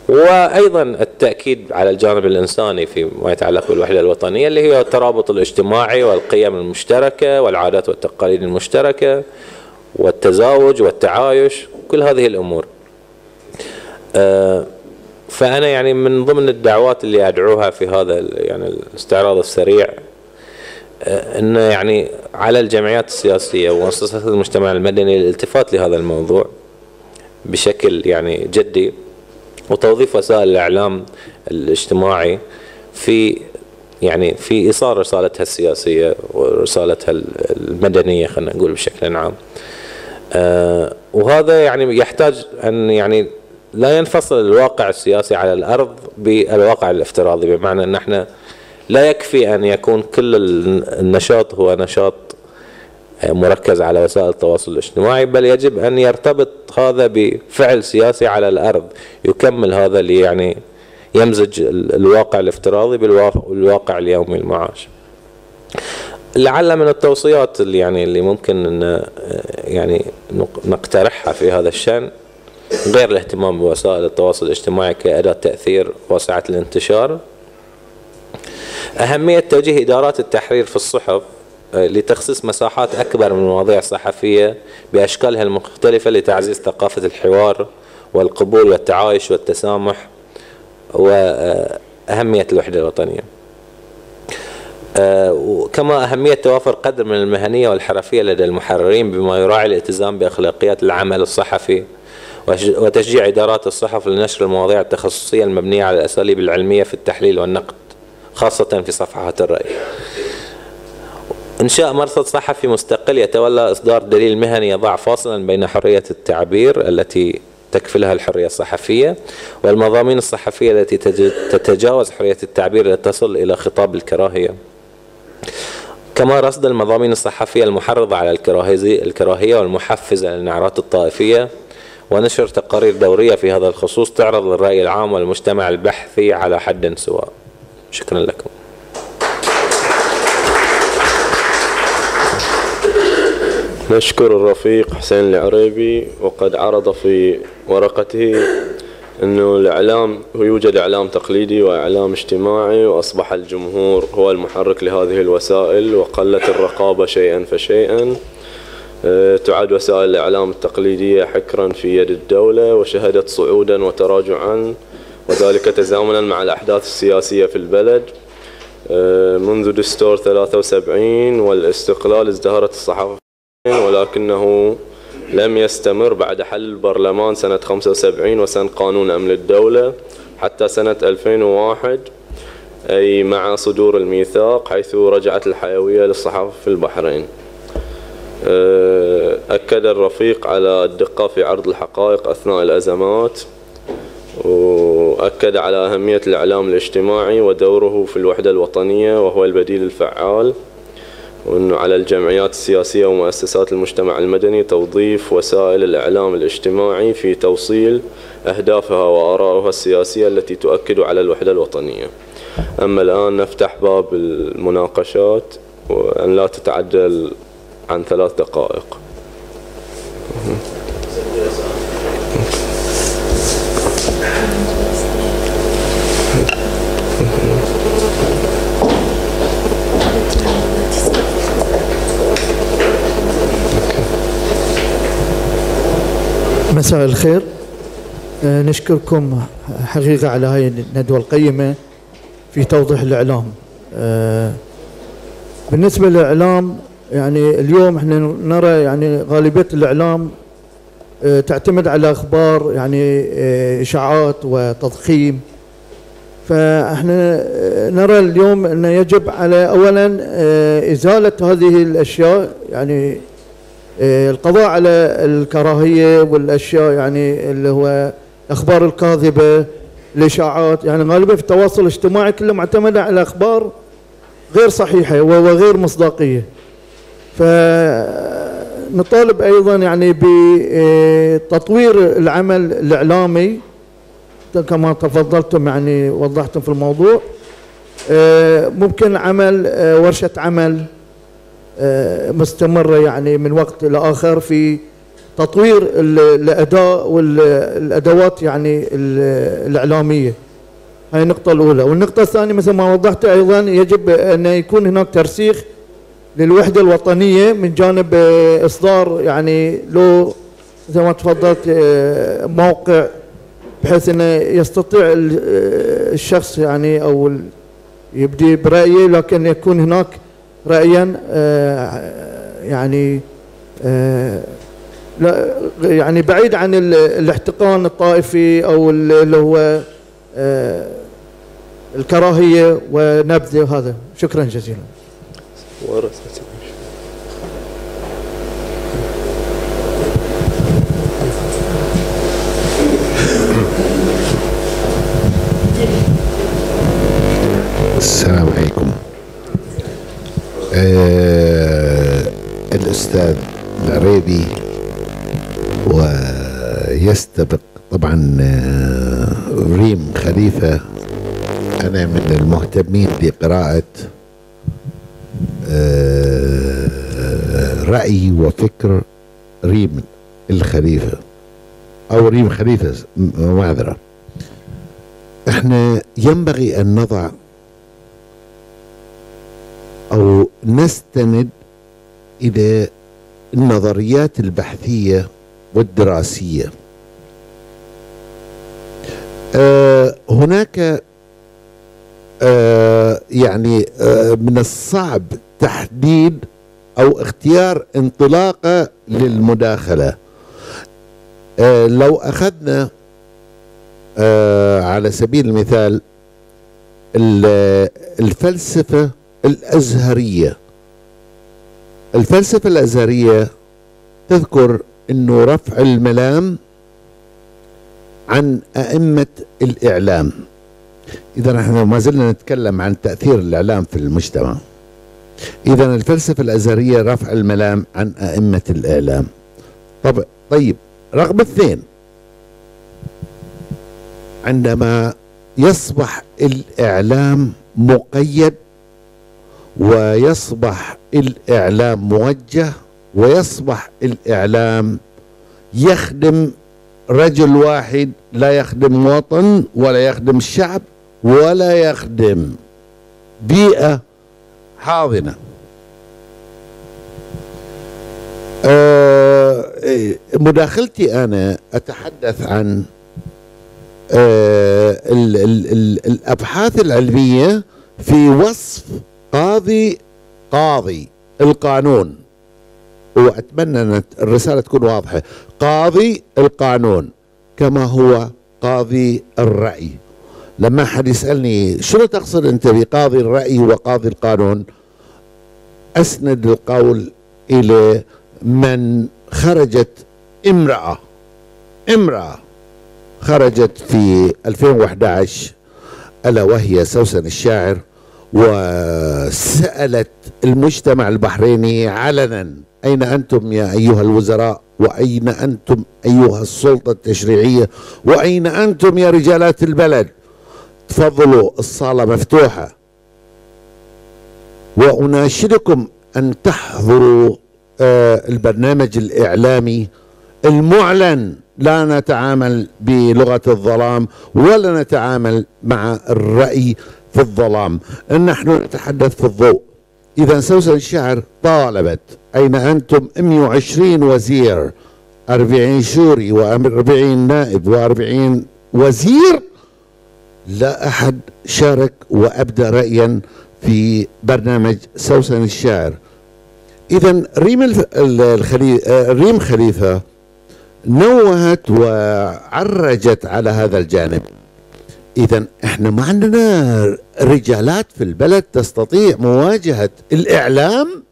وأيضا التأكيد على الجانب الإنساني فيما يتعلق بالوحدة الوطنية اللي هي الترابط الاجتماعي والقيم المشتركة والعادات والتقاليد المشتركة والتزاوج والتعايش كل هذه الأمور. فأنا يعني من ضمن الدعوات اللي أدعوها في هذا يعني الاستعراض السريع آه، إنه يعني على الجمعيات السياسية ومؤسسات المجتمع المدني الالتفات لهذا الموضوع بشكل يعني جدي وتوظيف وسائل الإعلام الاجتماعي في يعني في إيصال رسالتها السياسية ورسالتها المدنية خلينا نقول بشكل عام. آه وهذا يعني يحتاج أن يعني لا ينفصل الواقع السياسي على الأرض بالواقع الافتراضي بمعنى أن إحنا لا يكفي أن يكون كل النشاط هو نشاط مركز على وسائل التواصل الاجتماعي بل يجب أن يرتبط هذا بفعل سياسي على الأرض يكمل هذا اللي يعني يمزج الواقع الافتراضي بالواقع اليومي المعاش. لعل من التوصيات اللي يعني اللي ممكن أن يعني نقترحها في هذا الشأن غير الاهتمام بوسائل التواصل الاجتماعي كأداة تأثير واسعة الانتشار. أهمية توجيه إدارات التحرير في الصحف لتخصيص مساحات أكبر من المواضيع الصحفية بأشكالها المختلفة لتعزيز ثقافة الحوار والقبول والتعايش والتسامح وأهمية الوحدة الوطنية. كما أهمية توافر قدر من المهنية والحرفية لدى المحررين بما يراعي الالتزام بأخلاقيات العمل الصحفي. وتشجيع إدارات الصحف لنشر المواضيع التخصصية المبنية على الأساليب العلمية في التحليل والنقد خاصة في صفحات الرأي. إنشاء مرصد صحفي مستقل يتولى إصدار دليل مهني يضع فاصلا بين حرية التعبير التي تكفلها الحرية الصحفية والمضامين الصحفية التي تتجاوز حرية التعبير لتصل إلى خطاب الكراهية. كما رصد المضامين الصحفية المحرضة على الكراهية والمحفزة للنعرات الطائفية ونشر تقارير دورية في هذا الخصوص تعرض للرأي العام والمجتمع البحثي على حد سواء. شكرا لكم. نشكر الرفيق حسين العريبي وقد عرض في ورقته أنه الإعلام هو يوجد إعلام تقليدي وإعلام اجتماعي وأصبح الجمهور هو المحرك لهذه الوسائل وقلت الرقابة شيئا فشيئا. تعد وسائل الإعلام التقليدية حكرا في يد الدولة وشهدت صعودا وتراجعا وذلك تزامنا مع الأحداث السياسية في البلد. أه، منذ دستور 73 والاستقلال ازدهرت الصحافة ولكنه لم يستمر بعد حل البرلمان سنة 75 وسن قانون أمن الدولة حتى سنة 2001 أي مع صدور الميثاق حيث رجعت الحيوية للصحافة في البحرين. أه، أكد الرفيق على الدقة في عرض الحقائق أثناء الأزمات وأكد على أهمية الإعلام الاجتماعي ودوره في الوحدة الوطنية وهو البديل الفعال وأنه على الجمعيات السياسية ومؤسسات المجتمع المدني توظيف وسائل الإعلام الاجتماعي في توصيل أهدافها وآرائها السياسية التي تؤكد على الوحدة الوطنية. أما الآن نفتح باب المناقشات وأن لا تتعدل عن ثلاث دقائق. مساء الخير. آه، نشكركم حقيقة على هاي الندوة القيمة في توضيح الإعلام. آه، بالنسبة للإعلام يعني اليوم إحنا نرى يعني غالبية الإعلام آه، تعتمد على أخبار يعني إشاعات وتضخيم. فإحنا نرى اليوم أنه يجب على أولا إزالة هذه الأشياء يعني القضاء على الكراهية والأشياء يعني اللي هو الأخبار الكاذبة الإشاعات. يعني غالبا في التواصل الاجتماعي كله معتمد على أخبار غير صحيحة وغير مصداقية. فنطالب أيضا يعني بتطوير العمل الإعلامي كما تفضلتم يعني وضحتم في الموضوع. ممكن عمل ورشة عمل مستمرة يعني من وقت لآخر في تطوير الأداء والأدوات يعني الإعلامية. هاي النقطة الأولى. والنقطة الثانية مثل ما وضحت أيضا يجب أن يكون هناك ترسيخ للوحدة الوطنية من جانب آه، إصدار يعني له زي ما تفضلت آه، موقع بحيث أنه يستطيع الشخص يعني أو يبدي برأيه لكن يكون هناك رأيا آه، يعني آه، يعني بعيد عن الاحتقان الطائفي أو اللي هو آه، الكراهية ونبذ هذا شكرا جزيلا. السلام عليكم. آه الأستاذ العريبي ويستبق طبعا آه ريم خليفة. أنا من المهتمين بقراءة رأي وفكر ريم الخليفة أو ريم خليفة معذرة. إحنا ينبغي أن نضع أو نستند إلى النظريات البحثية والدراسية. آه هناك آه يعني آه من الصعب تحديد أو اختيار انطلاقة للمداخلة. آه لو أخذنا آه على سبيل المثال الفلسفة الأزهرية. الفلسفة الأزهرية تذكر إنه رفع الملام عن أئمة الإعلام. إذا إحنا ما زلنا نتكلم عن تأثير الإعلام في المجتمع. اذا الفلسفة الأزهرية رفع الملام عن أئمة الاعلام طب طيب رقم اثنين عندما يصبح الإعلام مقيد ويصبح الإعلام موجه ويصبح الإعلام يخدم رجل واحد لا يخدم وطن ولا يخدم الشعب ولا يخدم بيئة حاضنة. آه، إيه، مداخلتي أنا أتحدث عن آه، ال ال ال الأبحاث العلمية في وصف قاضي قاضي القانون. وأتمنى أن الرسالة تكون واضحة. قاضي القانون كما هو قاضي الرأي. لما حد يسألني شنو تقصد أنت بقاضي الرأي وقاضي القانون أسند القول إلى من خرجت امرأة امرأة خرجت في 2011 ألا وهي سوسن الشاعر وسألت المجتمع البحريني علنا أين أنتم يا أيها الوزراء؟ وأين أنتم أيها السلطة التشريعية؟ وأين أنتم يا رجالات البلد؟ تفضلوا الصالة مفتوحة. وأناشدكم أن تحضروا آه البرنامج الإعلامي المعلن. لا نتعامل بلغة الظلام ولا نتعامل مع الرأي في الظلام. نحن نتحدث في الضوء. إذا سوسن الشعر طالبت أين أنتم؟ 120 وزير 40 شوري و40 نائب و40 وزير؟ لا أحد شارك وأبدى رأيا في برنامج سوسن الشاعر. إذا ريم ريم خليفة نوهت وعرجت على هذا الجانب. اذا إحنا ما عندنا رجالات في البلد تستطيع مواجهة الإعلام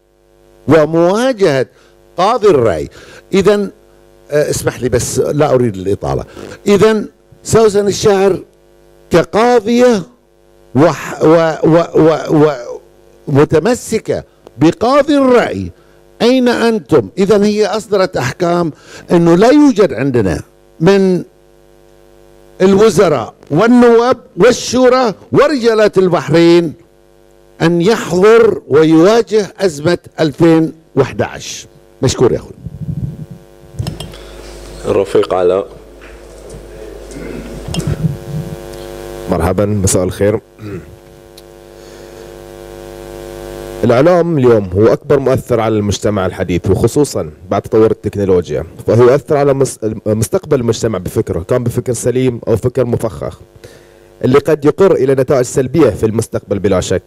ومواجهة قاضي الرأي. اذا آه اسمح لي بس لا أريد الإطالة. اذا سوسن الشاعر كقاضيه وح و و و و متمسكة بقاضي الرأي. أين أنتم؟ إذا هي أصدرت أحكام أنه لا يوجد عندنا من الوزراء والنواب والشورى ورجالات البحرين أن يحضر ويواجه أزمة 2011 مشكور يا أخوي. الرفيق علاء مرحبا مساء الخير. الإعلام اليوم هو أكبر مؤثر على المجتمع الحديث وخصوصا بعد تطور التكنولوجيا. فهو يؤثر على مستقبل المجتمع بفكره كان بفكر سليم أو فكر مفخخ اللي قد يقر إلى نتائج سلبية في المستقبل بلا شك.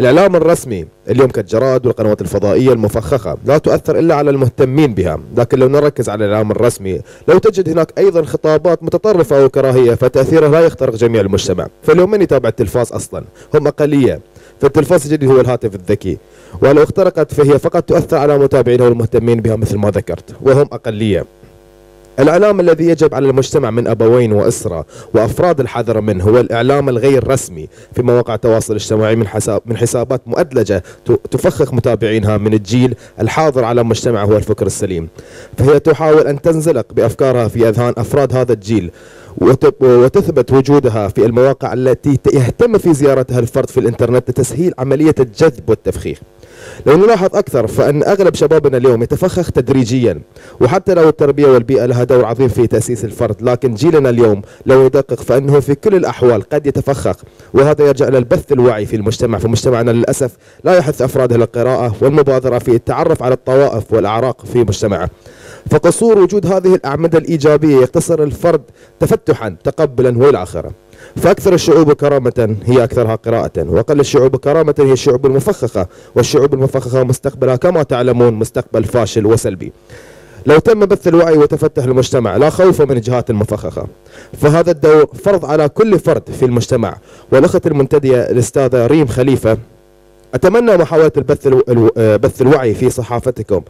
الإعلام الرسمي اليوم كالجرائد والقنوات الفضائية المفخخة لا تؤثر إلا على المهتمين بها لكن لو نركز على الإعلام الرسمي لو تجد هناك أيضا خطابات متطرفة أو كراهية فتأثيرها لا يخترق جميع المجتمع. فاليوم من يتابع التلفاز أصلا؟ هم أقلية فالتلفاز الجديد هو الهاتف الذكي. ولو اخترقت فهي فقط تؤثر على متابعينها والمهتمين بها مثل ما ذكرت وهم أقلية. الإعلام الذي يجب على المجتمع من أبوين وأسرة وأفراد الحذر منه هو الإعلام الغير رسمي في مواقع التواصل الاجتماعي من حساب من حسابات مؤدلجة تفخخ متابعينها من الجيل الحاضر على المجتمع هو الفكر السليم. فهي تحاول أن تنزلق بأفكارها في أذهان أفراد هذا الجيل وتثبت وجودها في المواقع التي يهتم في زيارتها الفرد في الإنترنت لتسهيل عملية الجذب والتفخيخ. لو نلاحظ أكثر فأن أغلب شبابنا اليوم يتفخخ تدريجيا وحتى لو التربية والبيئة لها دور عظيم في تأسيس الفرد لكن جيلنا اليوم لو يدقق فأنه في كل الأحوال قد يتفخخ وهذا يرجع إلى البث الوعي في المجتمع. فمجتمعنا للأسف لا يحث أفراده للقراءة والمبادرة في التعرف على الطوائف والأعراق في مجتمعه. فقصور وجود هذه الأعمدة الإيجابية يقتصر الفرد تفتحا تقبلا وإلى آخره. فأكثر الشعوب كرامة هي أكثرها قراءة وأقل الشعوب كرامة هي الشعوب المفخخة والشعوب المفخخة مستقبلها كما تعلمون مستقبل فاشل وسلبي. لو تم بث الوعي وتفتح المجتمع لا خوف من الجهات المفخخة. فهذا الدور فرض على كل فرد في المجتمع. والأخت المنتدية الأستاذة ريم خليفة أتمنى محاولة البث بث الوعي في صحافتكم.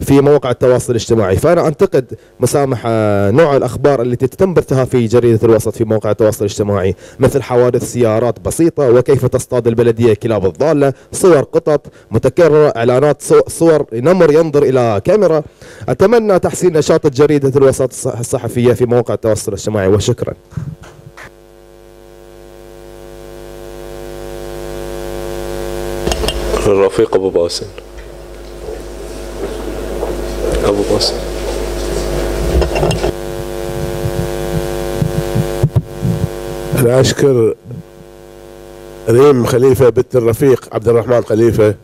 في مواقع التواصل الاجتماعي. فأنا أنتقد مسامح نوع الأخبار التي تتم بثها في جريدة الوسط في مواقع التواصل الاجتماعي مثل حوادث سيارات بسيطة وكيف تصطاد البلدية كلاب الضالة صور قطط متكررة إعلانات صور نمر ينظر إلى كاميرا. أتمنى تحسين نشاط جريدة الوسط الصحفية في مواقع التواصل الاجتماعي وشكرا. الرفيق أبو باسل أبو باسل أنا أشكر ريم خليفة بنت الرفيق عبد الرحمن خليفة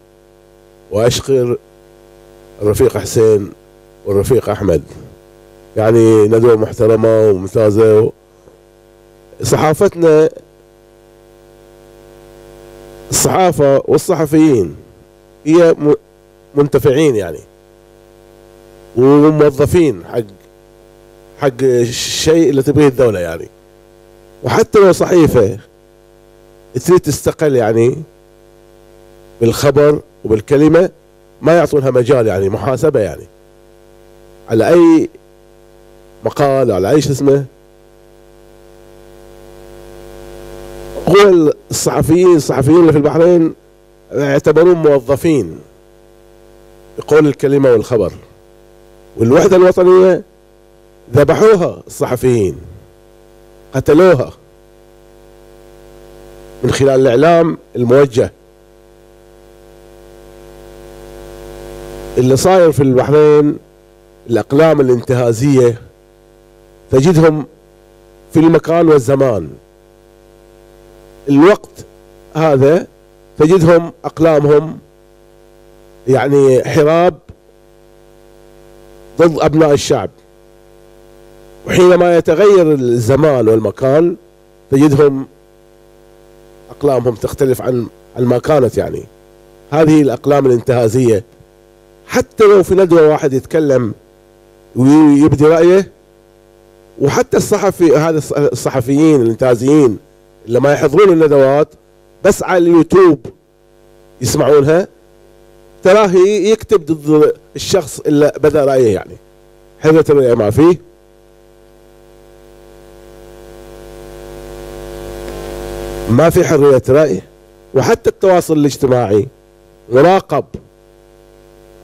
وأشكر الرفيق حسين والرفيق أحمد. يعني ندوة محترمة وممتازة. صحافتنا الصحافة والصحفيين هي منتفعين يعني. وموظفين حق حق الشيء اللي تبغيه الدولة يعني. وحتى لو صحيفة تريد تستقل يعني بالخبر وبالكلمة ما يعطونها مجال يعني محاسبة يعني. على أي مقال على أي شو اسمه. هو الصحفيين الصحفيين اللي في البحرين يعتبرون موظفين بقول الكلمة والخبر. والوحدة الوطنية ذبحوها الصحفيين قتلوها من خلال الإعلام الموجه. اللي صاير في البحرين الأقلام الانتهازية تجدهم في المكان والزمان. الوقت هذا تجدهم أقلامهم يعني حراب ضد أبناء الشعب. وحينما يتغير الزمان والمكان تجدهم أقلامهم تختلف عن عن ما كانت يعني. هذه الأقلام الانتهازية حتى لو في ندوة واحد يتكلم ويبدي رأيه وحتى الصحفي هذا الص- الصحفيين الانتهازيين اللي ما يحضرون الندوات بس على اليوتيوب يسمعونها تراه يكتب ضد الشخص اللي بدأ رأيه يعني. حرية الرأي ما فيه. ما في حرية رأي وحتى التواصل الاجتماعي مراقب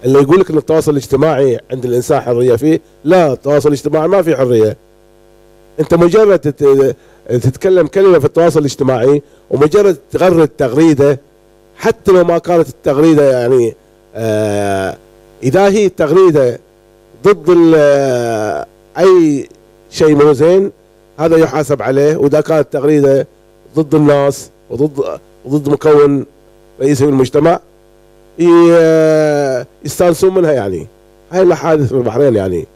اللي يقول لك إن التواصل الاجتماعي عند الإنسان حرية فيه لا التواصل الاجتماعي ما في حرية. أنت مجرد تت- تتكلم كلمة في التواصل الاجتماعي ومجرد تغرد تغريدة حتى لو ما كانت التغريدة يعني إذا هي التغريده ضد آه، أي شيء مو زين هذا يحاسب عليه. وإذا كانت تغريدة ضد الناس وضد ضد مكون رئيسي المجتمع ي- يستانسون منها يعني. هاي اللي حادث في البحرين يعني.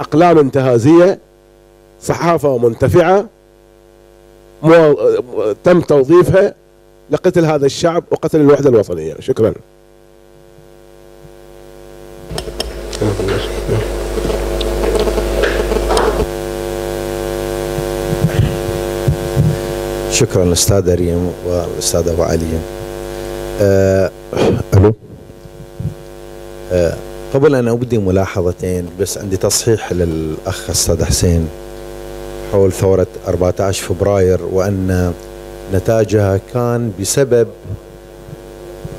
أقلام انتهازية صحافة منتفعة. تم توظيفها لقتل هذا الشعب وقتل الوحدة الوطنية. شكرا. شكرا الاستاذ ريم والأستاذ أبو علي. آه، ألو. آه، قبل أن أبدي ملاحظتين بس عندي تصحيح للأخ أستاذ حسين. حول ثورة 14 فبراير وأن نتاجها كان بسبب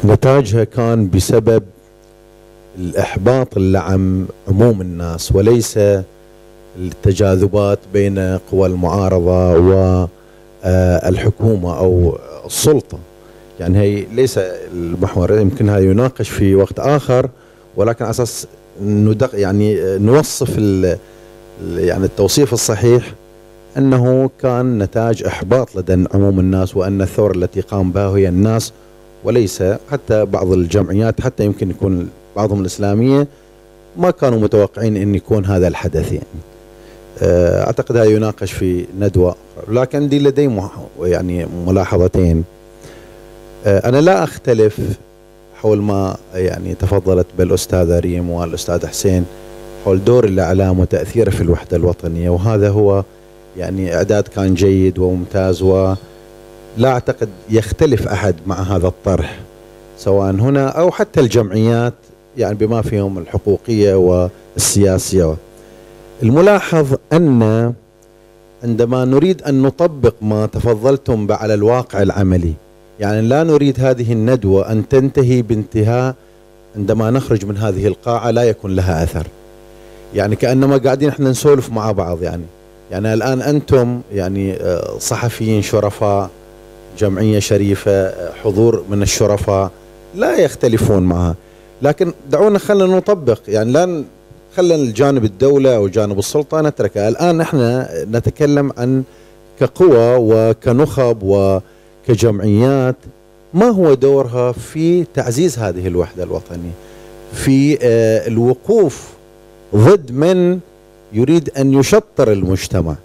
نتاجها كان بسبب الإحباط اللي عم عموم الناس وليس التجاذبات بين قوى المعارضة و آه، أو السلطة. يعني هي ليس المحور يمكن هذا يناقش في وقت آخر ولكن على أساس ندق يعني نوصف يعني التوصيف الصحيح أنه كان نتاج إحباط لدى عموم الناس وأن الثورة التي قام بها هي الناس وليس حتى بعض الجمعيات حتى يمكن يكون بعضهم الإسلامية ما كانوا متوقعين أن يكون هذا الحدث يعني. آه، أعتقد هذا يناقش في ندوة لكن عندي لدي يعني ملاحظتين. آه، أنا لا أختلف حول ما يعني تفضلت بالأستاذة ريم والأستاذ حسين حول دور الإعلام وتأثيره في الوحدة الوطنية وهذا هو يعني إعداد كان جيد وممتاز ولا أعتقد يختلف أحد مع هذا الطرح سواء هنا أو حتى الجمعيات يعني بما فيهم الحقوقية والسياسية. الملاحظ أن عندما نريد أن نطبق ما تفضلتم على الواقع العملي يعني لا نريد هذه الندوة أن تنتهي بانتهاء عندما نخرج من هذه القاعة لا يكون لها أثر. يعني كأنما قاعدين إحنا نسولف مع بعض يعني. يعني الآن أنتم يعني آه، صحفيين شرفاء جمعية شريفة آه، حضور من الشرفاء لا يختلفون معها. لكن دعونا خلينا نطبق. يعني لا خلينا الجانب الدولة أو جانب السلطة نتركها. الآن إحنا نتكلم عن كقوى وكنخب وكجمعيات. ما هو دورها في تعزيز هذه الوحدة الوطنية؟ في آه، الوقوف ضد من يريد أن يشطر المجتمع.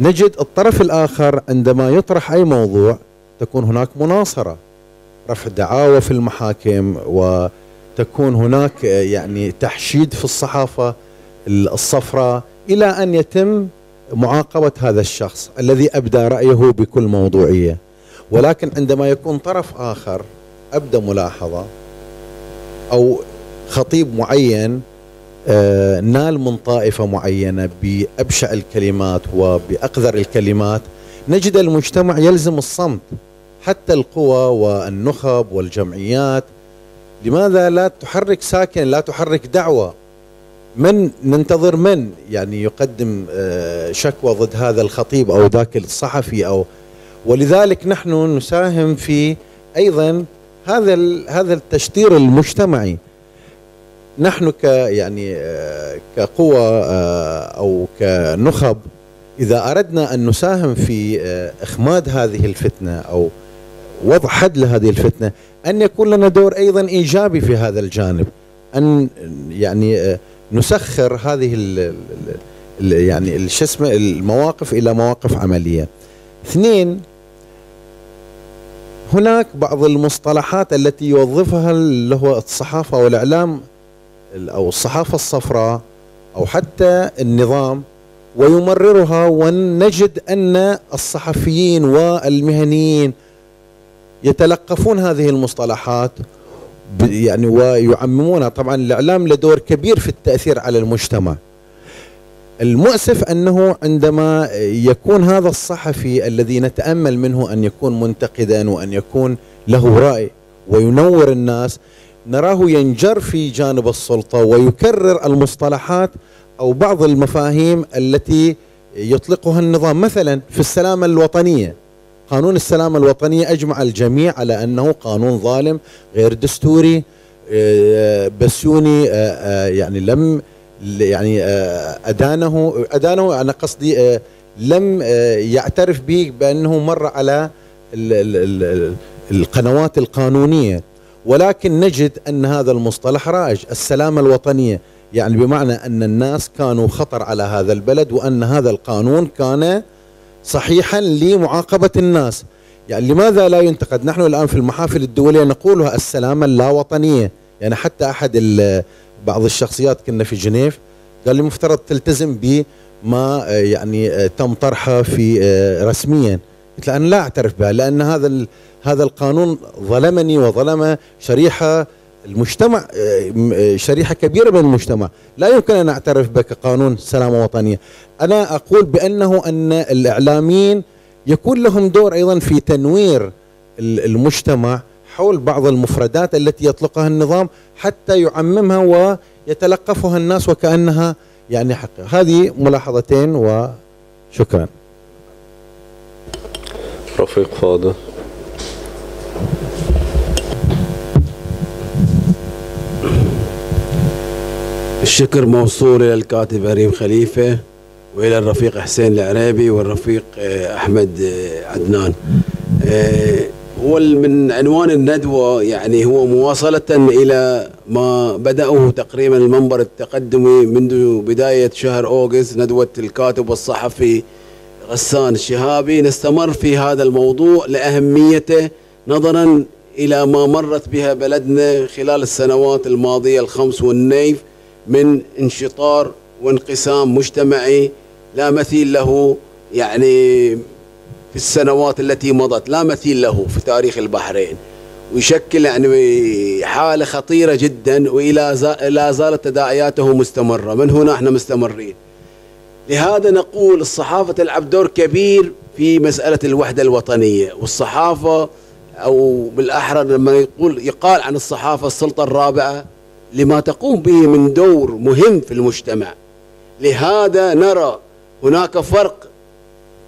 نجد الطرف الآخر عندما يطرح أي موضوع تكون هناك مناصرة. رفع دعاوى في المحاكم وتكون هناك آه، يعني تحشيد في الصحافة الصفراء إلى أن يتم معاقبة هذا الشخص الذي أبدى رأيه بكل موضوعية. ولكن عندما يكون طرف آخر أبدى ملاحظة أو خطيب معين آه، نال من طائفة معينة بأبشع الكلمات وبأقذر الكلمات نجد المجتمع يلزم الصمت. حتى القوى والنخب والجمعيات. لماذا لا تحرك ساكن لا تحرك دعوة؟ من ننتظر من؟ يعني يقدم آه، شكوى ضد هذا الخطيب أو ذاك الصحفي أو. ولذلك نحن نساهم في أيضا هذا هذا التشطير المجتمعي. نحن ك يعني آه، كقوى آه، أو كنخب إذا أردنا أن نساهم في إخماد هذه الفتنة أو وضع حد لهذه الفتنة أن يكون لنا دور أيضا إيجابي في هذا الجانب أن يعني آه، نسخر هذه ال ال- يعني شو اسمه المواقف إلى مواقف عملية. اثنين هناك بعض المصطلحات التي يوظفها اللي هو الصحافة والإعلام أو الصحافة الصفراء أو حتى النظام ويمررها ونجد أن الصحفيين والمهنيين يتلقفون هذه المصطلحات يعني ويعممونها. طبعا الإعلام له دور كبير في التأثير على المجتمع. المؤسف أنه عندما يكون هذا الصحفي الذي نتأمل منه أن يكون منتقدا وأن يكون له رأي وينور الناس نراه ينجر في جانب السلطة ويكرر المصطلحات أو بعض المفاهيم التي يطلقها النظام. مثلا في السلامة الوطنية قانون السلامة الوطنية أجمع الجميع على أنه قانون ظالم غير دستوري آه، بسيوني آه، آه، يعني لم يعني أدانه أدانه أنا قصدي لم يعترف به بأنه مر على ال- ال- ال- القنوات القانونية. ولكن نجد أن هذا المصطلح رائج. السلامة الوطنية يعني بمعنى أن الناس كانوا خطر على هذا البلد وأن هذا القانون كان صحيحا لمعاقبة الناس. يعني لماذا لا ينتقد؟ نحن الآن في المحافل الدولية نقولها السلامة اللا وطنيه يعني حتى ال- بعض الشخصيات كنا في جنيف قال لي مفترض تلتزم بما آه، يعني آه، تم طرحه في آه، رسميا. قلت له أنا لا أعترف بها لأن هذا هذا القانون ظلمني وظلم شريحة المجتمع آه، آه، شريحة كبيرة من المجتمع. لا يمكن أن أعترف بك قانون سلامة وطنية. أنا أقول بأنه أن الإعلاميين يكون لهم دور أيضا في تنوير ال- المجتمع حول بعض المفردات التي يطلقها النظام حتى يعممها ويتلقفها الناس وكأنها يعني حق هذه ملاحظتين وشكرا. رفيق فاضل. الشكر موصول إلى الكاتب أريم خليفة وإلى الرفيق حسين العريبي والرفيق آه، أحمد آه، عدنان. آه، هو من عنوان الندوة يعني هو مواصلة إلى ما بدأه تقريبا المنبر التقدمي منذ بداية شهر أوغست ندوة الكاتب والصحفي غسان الشهابي. نستمر في هذا الموضوع لأهميته نظرا إلى ما مرت بها بلدنا خلال السنوات الماضية الخمس والنيف. من انشطار وانقسام مجتمعي لا مثيل له يعني في السنوات التي مضت لا مثيل له في تاريخ البحرين. ويشكل يعني حالة خطيرة جدا وإلى لا زالت تداعياته مستمرة. من هنا إحنا مستمرين؟ لهذا نقول الصحافة تلعب دور كبير في مسألة الوحدة الوطنية. والصحافة أو بالأحرى لما يقول يقال عن الصحافة السلطة الرابعة لما تقوم به من دور مهم في المجتمع. لهذا نرى هناك فرق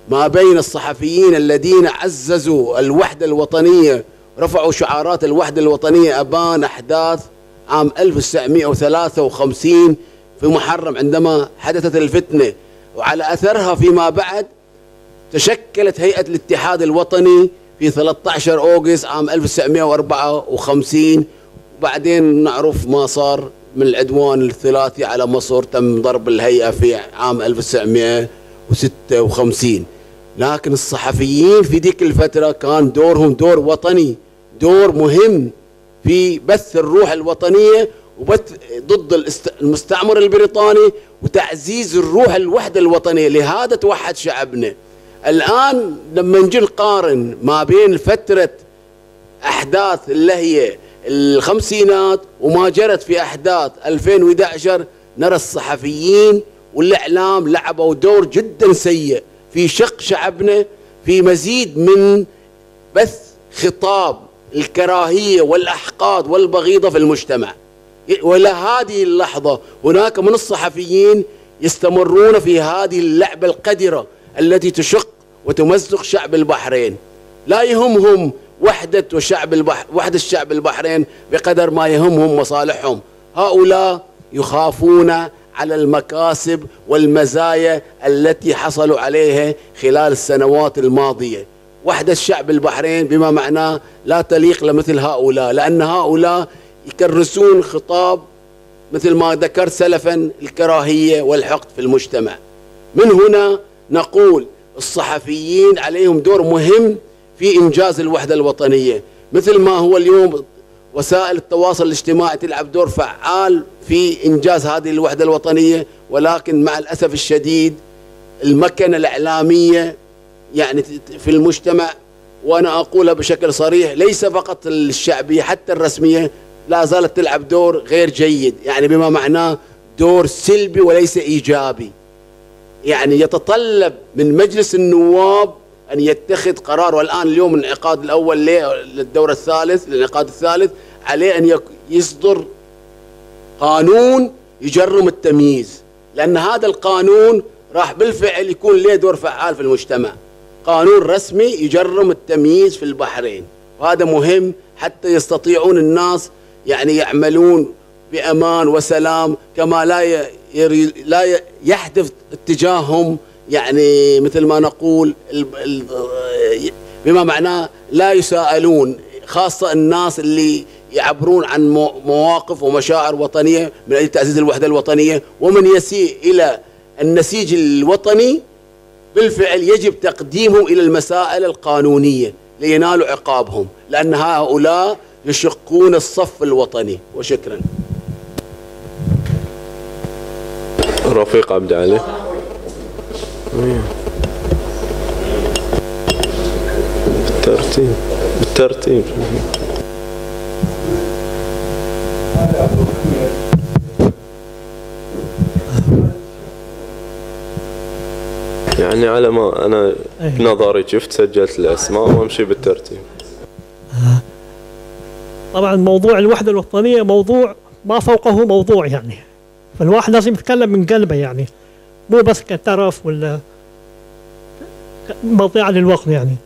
ما بين الصحفيين الذين عززوا الوحدة الوطنية رفعوا شعارات الوحدة الوطنية أبان أحداث عام 1953 في محرم عندما حدثت الفتنة. وعلى أثرها فيما بعد تشكلت هيئة الاتحاد الوطني في 13 أوغست عام 1954 وبعدين نعرف ما صار من العدوان الثلاثي على مصر تم ضرب الهيئة في عام 1956 لكن الصحفيين في ذيك الفترة كان دورهم دور وطني دور مهم في بث الروح الوطنية وبث ضد المستعمر البريطاني وتعزيز الروح الوحدة الوطنية لهذا توحد شعبنا. الآن لما نجي نقارن ما بين فترة أحداث اللي هي الخمسينات وما جرت في أحداث 2011 نرى الصحفيين والإعلام لعبوا دور جدا سيء في شق شعبنا في مزيد من بث خطاب الكراهية والأحقاد والبغيضة في المجتمع. وإلى هذه اللحظة هناك من الصحفيين يستمرون في هذه اللعبة القذرة التي تشق وتمزق شعب البحرين. لا يهمهم وحدة وشعب البحر وحدة الشعب البحرين بقدر ما يهمهم مصالحهم. هؤلاء يخافون على المكاسب والمزايا التي حصلوا عليها خلال السنوات الماضية. وحدة الشعب البحرين بما معناه لا تليق لمثل هؤلاء لأن هؤلاء يكرسون خطاب مثل ما ذكرت سلفا الكراهية والحقد في المجتمع. من هنا نقول الصحفيين عليهم دور مهم في إنجاز الوحدة الوطنية. مثل ما هو اليوم وسائل التواصل الاجتماعي تلعب دور فعال في إنجاز هذه الوحدة الوطنية ولكن مع الأسف الشديد المكنة الإعلامية يعني في المجتمع وأنا أقولها بشكل صريح ليس فقط الشعبية حتى الرسمية لا زالت تلعب دور غير جيد. يعني بما معناه دور سلبي وليس إيجابي. يعني يتطلب من مجلس النواب أن يتخذ قرار والآن اليوم الانعقاد الأول للدور الثالث الانعقاد الثالث عليه أن يصدر قانون يجرم التمييز. لأن هذا القانون راح بالفعل يكون له دور فعال في المجتمع. قانون رسمي يجرم التمييز في البحرين. وهذا مهم حتى يستطيعون الناس يعني يعملون بأمان وسلام كما لا لا يحدث اتجاههم يعني مثل ما نقول بما معناه لا يساءلون خاصة الناس اللي يعبرون عن مو- مواقف ومشاعر وطنية من أجل تعزيز الوحدة الوطنية ومن يسيء إلى النسيج الوطني بالفعل يجب تقديمهم إلى المسائل القانونية لينالوا عقابهم لأن هؤلاء يشقون الصف الوطني. وشكرا. رفيق عبد علي بالترتيب بالترتيب. يعني على ما أنا بنظري شفت سجلت الأسماء وأمشي بالترتيب. طبعا موضوع الوحدة الوطنية موضوع ما فوقه موضوع يعني. فالواحد لازم يتكلم من قلبه يعني. مو بس كترف ولا مضيعة للوقت يعني.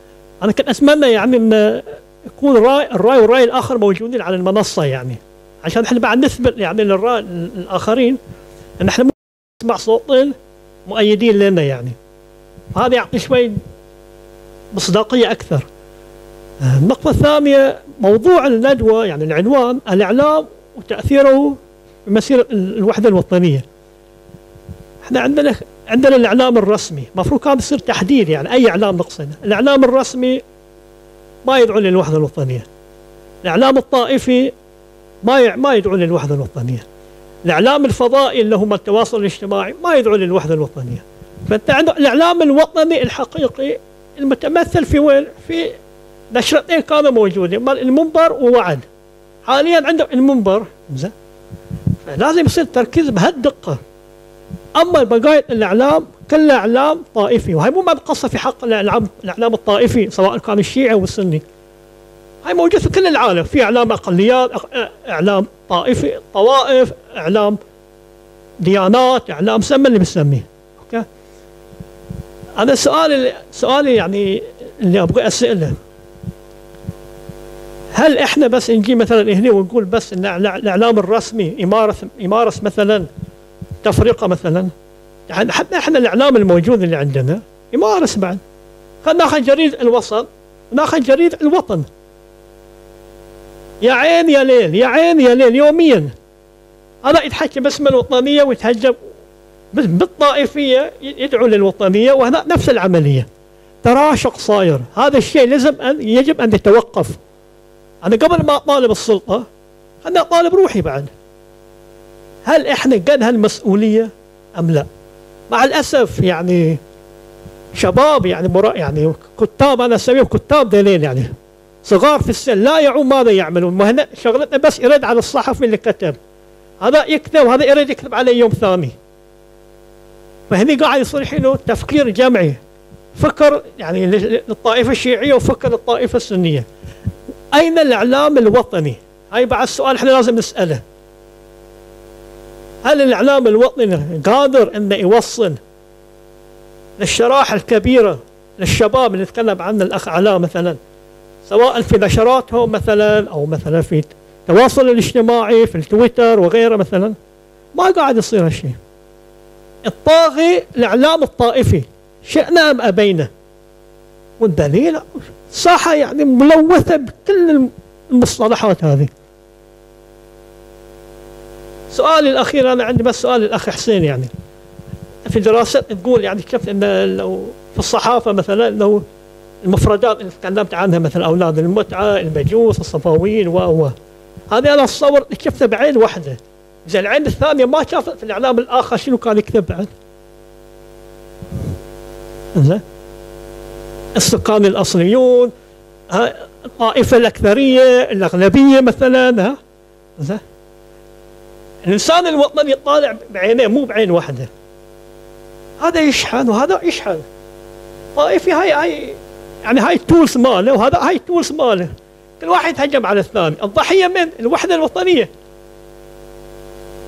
أنا كنت أتمنى يعني أن يكون الرأي, الرأي والرأي الآخر موجودين على المنصة يعني. عشان إحنا بعد نثبت يعني للرأي الآخرين أن إحنا نسمع صوتين مؤيدين لنا يعني. هذا يعطي شوي مصداقية أكثر. النقطة الثانية موضوع الندوة يعني العنوان الإعلام وتأثيره في مسيرة ال- الوحدة الوطنية. إحنا عندنا عندنا الإعلام الرسمي. المفروض كان يصير تحديد يعني أي إعلام نقصد. الإعلام الرسمي ما يدعو للوحدة الوطنية. الإعلام الطائفي ما ما يدعو للوحدة الوطنية. الإعلام الفضائي اللي هم التواصل الاجتماعي ما يدعو للوحدة الوطنية. فأنت عندك الإعلام الوطني الحقيقي المتمثل في وين؟ في نشرتين كانوا موجودين. المنبر ووعد. حاليا عندهم المنبر. زين. لازم يصير تركيز بهالدقة. أما بقايا الإعلام كلها اعلام طائفي وهي مو مقصه في حق الإعلام الإعلام الطائفي سواء كان الشيعي أو السني. هاي موجود في كل العالم. في إعلام أقليات إعلام طائفي طوائف إعلام ديانات إعلام سمى اللي بتسميه أوكي؟ أنا سؤالي سؤالي يعني اللي أبغى أسأله. هل إحنا بس نجي مثلا هنا ونقول بس إن الإعلام الرسمي يمارس يمارس مثلا تفرقه مثلا. يعني حتى إحنا الإعلام الموجود اللي عندنا يمارس بعد. خلينا ناخذ جريده الوسط وناخذ جريده الوطن. يا عين يا ليل يا عين يا ليل يوميا. هذا يتحكى باسم الوطنية ويتهجم بالطائفية يدعو للوطنية وهذا نفس العملية. تراشق صاير. هذا الشيء لازم أن يجب أن يتوقف. أنا قبل ما أطالب السلطة خليني أطالب روحي بعد. هل إحنا قد هالمسؤولية أم لا؟ مع الأسف يعني شباب يعني مرا يعني كتاب أنا اسميهم كتاب دليل يعني. صغار في السن لا يعون ماذا يعملون. ما هنا شغلتنا بس يرد على الصحفي اللي كتب. هذا يكتب وهذا يريد يكتب عليه يوم ثاني. فهني قاعد يصير له تفكير جمعي. فكر يعني للطائفة الشيعية وفكر للطائفة السنية. أين الإعلام الوطني؟ هاي بعد السؤال إحنا لازم نسأله. هل الإعلام الوطني قادر انه يوصل للشرائح الكبيرة للشباب اللي تكلم عنه الأخ علاء مثلا سواء في نشراتهم مثلا أو مثلا في التواصل الاجتماعي في التويتر وغيره مثلا؟ ما قاعد يصير هالشيء الطاغي الإعلام الطائفي شئنا أم أبينا؟ والدليل الساحه يعني ملوثة بكل المصطلحات هذه. سؤالي الأخير أنا عندي بس سؤال للأخ حسين يعني. في دراسات تقول يعني كيف إن لو في الصحافة مثلا لو المفردات اللي تكلمت عنها مثلا أولاد المتعة المجوس الصفويين و و. هذه أنا أتصور شفتها بعين واحدة. زين العين الثانية ما شافت في الإعلام الآخر شنو كان يكتب بعد؟ زين السكان الأصليون ها، الطائفة الأكثرية الأغلبية مثلا ها. زين الإنسان الوطني يطالع بعينيه مو بعين واحدة هذا يشحن وهذا يشحن. طائفي هاي هاي يعني هاي التولز ماله وهذا هاي التولز ماله. كل واحد يتهجم على الثاني. الضحية من؟ الوحدة الوطنية.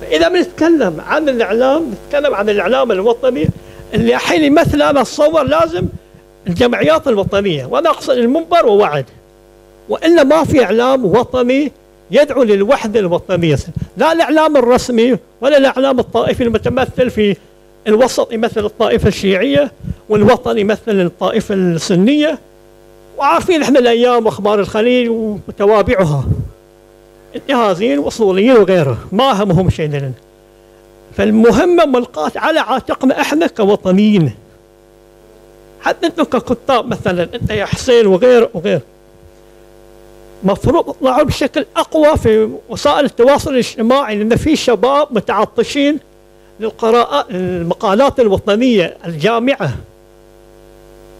فاذا بنتكلم عن الإعلام نتكلم عن الإعلام الوطني اللي الحين يمثل أنا اتصور لازم الجمعيات الوطنية. وأنا أقصد المنبر ووعد. وإلا ما في إعلام وطني يدعو للوحدة الوطنية. لا الإعلام الرسمي ولا الإعلام الطائفي المتمثل في الوسط يمثل الطائفة الشيعية والوطني يمثل الطائفة السنية. وعارفين إحنا الأيام وأخبار الخليل وتوابعها. انتهازيين وأصوليين وغيره. ما همهم شيء لنا. فالمهمة ملقاة على عاتقنا إحنا كوطنيين. حتى أنتم ككتاب مثلا أنت يا حسين وغير وغير. مفروض تطلعوا بشكل أقوى في وسائل التواصل الاجتماعي لأن في شباب متعطشين للقراءة المقالات الوطنية الجامعة.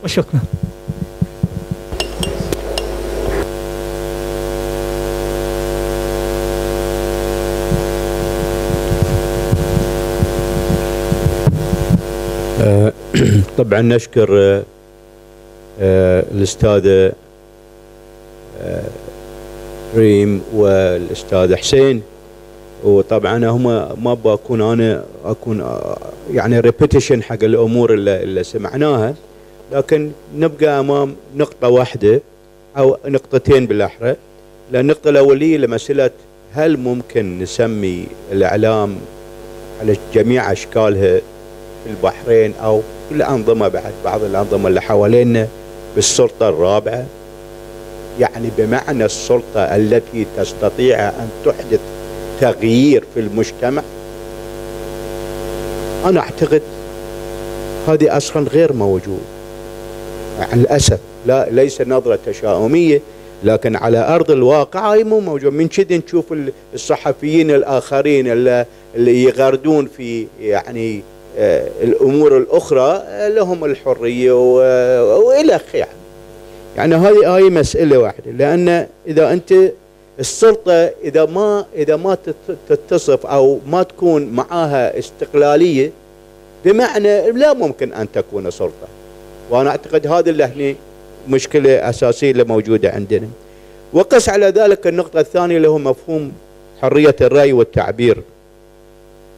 وشكرا. آه، *clears throat* طبعا نشكر آه، آه، الأستاذة آه، ريم والأستاذ حسين. وطبعا هم ما بكون أنا أكون يعني ريبيتيشن حق الأمور اللي, اللي سمعناها لكن نبقى أمام نقطة واحدة أو نقطتين بالأحرى. النقطة الأولية لمسألة هل ممكن نسمي الإعلام على جميع أشكالها في البحرين أو الأنظمة بعد بعض الأنظمة اللي حوالينا بالسلطة الرابعة؟ يعني بمعنى السلطة التي تستطيع أن تحدث تغيير في المجتمع؟ أنا أعتقد هذه أصلا غير موجود مع الأسف لا ليس نظرة تشاؤمية لكن على أرض الواقع هاي مو موجود من كذا نشوف ال- الصحفيين الآخرين اللي, اللي يغردون في يعني آه، الأمور الأخرى آه، لهم الحرية و- وإلى يعني هذه هاي مسألة واحدة. لأن إذا أنت السلطة إذا ما إذا ما تت- تتصف أو ما تكون معاها استقلالية بمعنى لا ممكن أن تكون سلطة. وأنا أعتقد هذا اللي هني مشكلة أساسية اللي موجودة عندنا. وقس على ذلك النقطة الثانية اللي هو مفهوم حرية الرأي والتعبير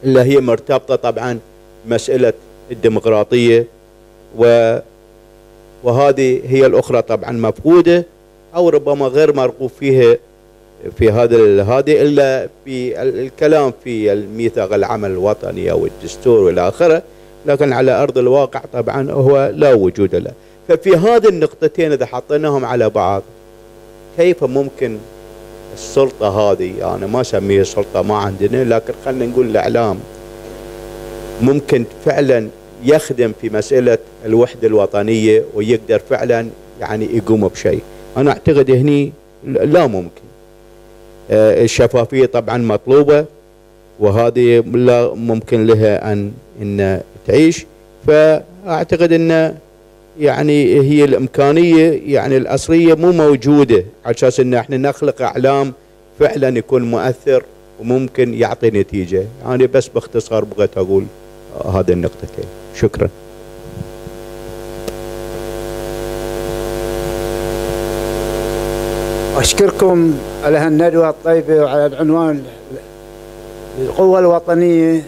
اللي هي مرتبطة طبعا مسألة الديمقراطية و وهذه هي الأخرى طبعا مفقودة أو ربما غير مرغوب فيها في هذا هذه إلا في ال- الكلام في الميثاق العمل الوطني أو الدستور والى آخره. لكن على أرض الواقع طبعا هو لا وجود له. ففي هذه النقطتين إذا حطيناهم على بعض كيف ممكن السلطة هذه أنا يعني ما أسميها سلطة ما عندنا لكن خلينا نقول الإعلام ممكن فعلا يخدم في مسألة الوحدة الوطنية ويقدر فعلا يعني يقوم بشيء. أنا أعتقد هني لا ممكن. آه، الشفافية طبعا مطلوبة وهذه لا ممكن لها أن إن تعيش. فأعتقد إن يعني هي الإمكانية يعني الأصلية مو موجودة على أساس إن إحنا نخلق أعلام فعلا يكون مؤثر وممكن يعطي نتيجة. يعني بس باختصار بغيت أقول. هذه النقطتين شكرا. أشكركم على هالندوة الطيبة وعلى العنوان القوة الوطنية.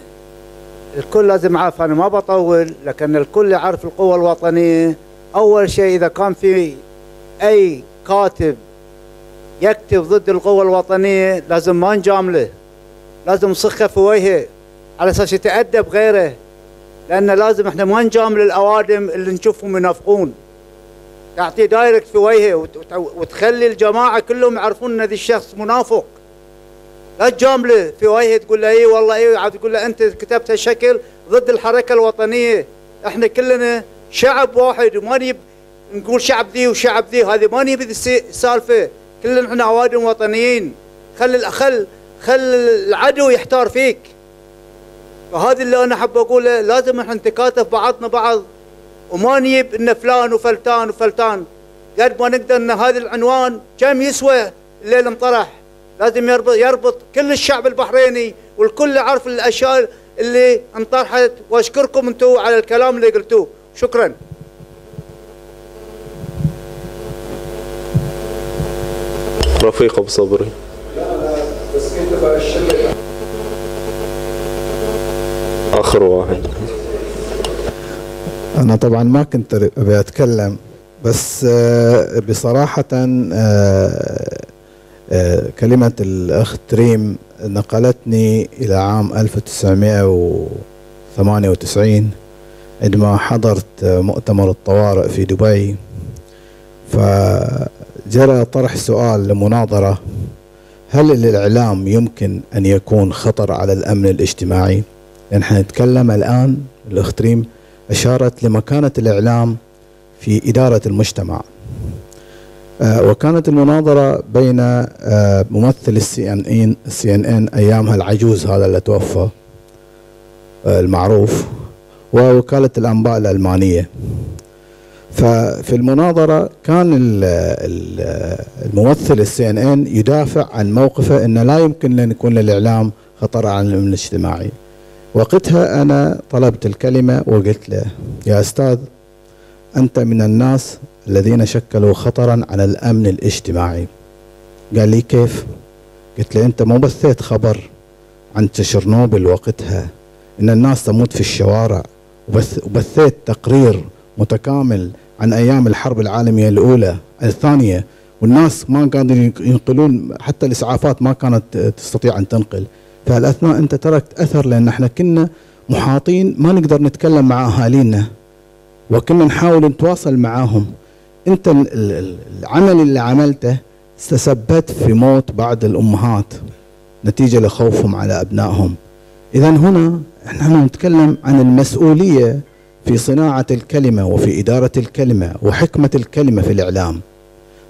الكل لازم يعرف أنا ما بطول لكن الكل يعرف القوة الوطنية. أول شيء إذا كان في أي كاتب يكتب ضد القوة الوطنية لازم ما نجامله. لازم نصخه في وجهه. على أساس يتأدب غيره لأن لازم إحنا ما نجامل الأوادم اللي نشوفهم ينافقون. تعطيه direct في وجهه وت- وت- وتخلي الجماعة كلهم يعرفون إن ذا الشخص منافق. لا تجامله في وجهه تقول له اي والله اي عاد تقول له أنت كتبت هالشكل ضد الحركة الوطنية. إحنا كلنا شعب واحد وما نجيب نقول شعب ذي وشعب ذي هذه ما نجيب السالفه كلنا إحنا أوادم وطنيين. خل خل خل العدو يحتار فيك. فهذا اللي أنا حاب أقوله لازم إحنا نتكاتف بعضنا بعض. وما نجيب إن فلان وفلتان وفلتان. قد ما نقدر إن هذا العنوان كم يسوى الليل انطرح. لازم يربط يربط كل الشعب البحريني والكل يعرف الأشياء اللي انطرحت. وأشكركم أنتم على الكلام اللي قلتوه. شكرا. رفيق أبو صبري. آخر واحد أنا طبعا ما كنت أبي أتكلم بس آه، بصراحة آه، آه، كلمة الأخت ريم نقلتني إلى عام 1998 عندما حضرت مؤتمر الطوارئ في دبي فجرى طرح سؤال لمناظرة هل الإعلام يمكن أن يكون خطر على الأمن الاجتماعي؟ لأن إحنا نتكلم الآن الأخت ريم أشارت لمكانة الإعلام في إدارة المجتمع. آه، وكانت المناظرة بين آه، ممثل السي إن إن السي إن إن أيامها العجوز هذا اللي توفى آه، المعروف ووكالة الأنباء الألمانية. ففي المناظرة كان ال- ال- الممثل السي إن إن يدافع عن موقفه انه لا يمكن أن يكون للإعلام خطر على الامن الاجتماعي وقتها أنا طلبت الكلمة وقلت له يا أستاذ أنت من الناس الذين شكلوا خطرا على الأمن الاجتماعي. قال لي كيف؟ قلت له أنت مو بثيت خبر عن تشرنوبل وقتها إن الناس تموت في الشوارع وبث وبثيت تقرير متكامل عن أيام الحرب العالمية الأولى الثانية والناس ما قادرين ينقلون حتى الإسعافات ما كانت تستطيع أن تنقل. فالأثناء أنت تركت أثر لأن إحنا كنا محاطين ما نقدر نتكلم مع أهالينا وكنا نحاول نتواصل معاهم. أنت ال- ال- ال- العمل اللي عملته تسببت في موت بعض الأمهات نتيجة لخوفهم على أبنائهم. اذا هنا إحنا نتكلم عن المسؤولية في صناعة الكلمة وفي إدارة الكلمة وحكمة الكلمة في الإعلام.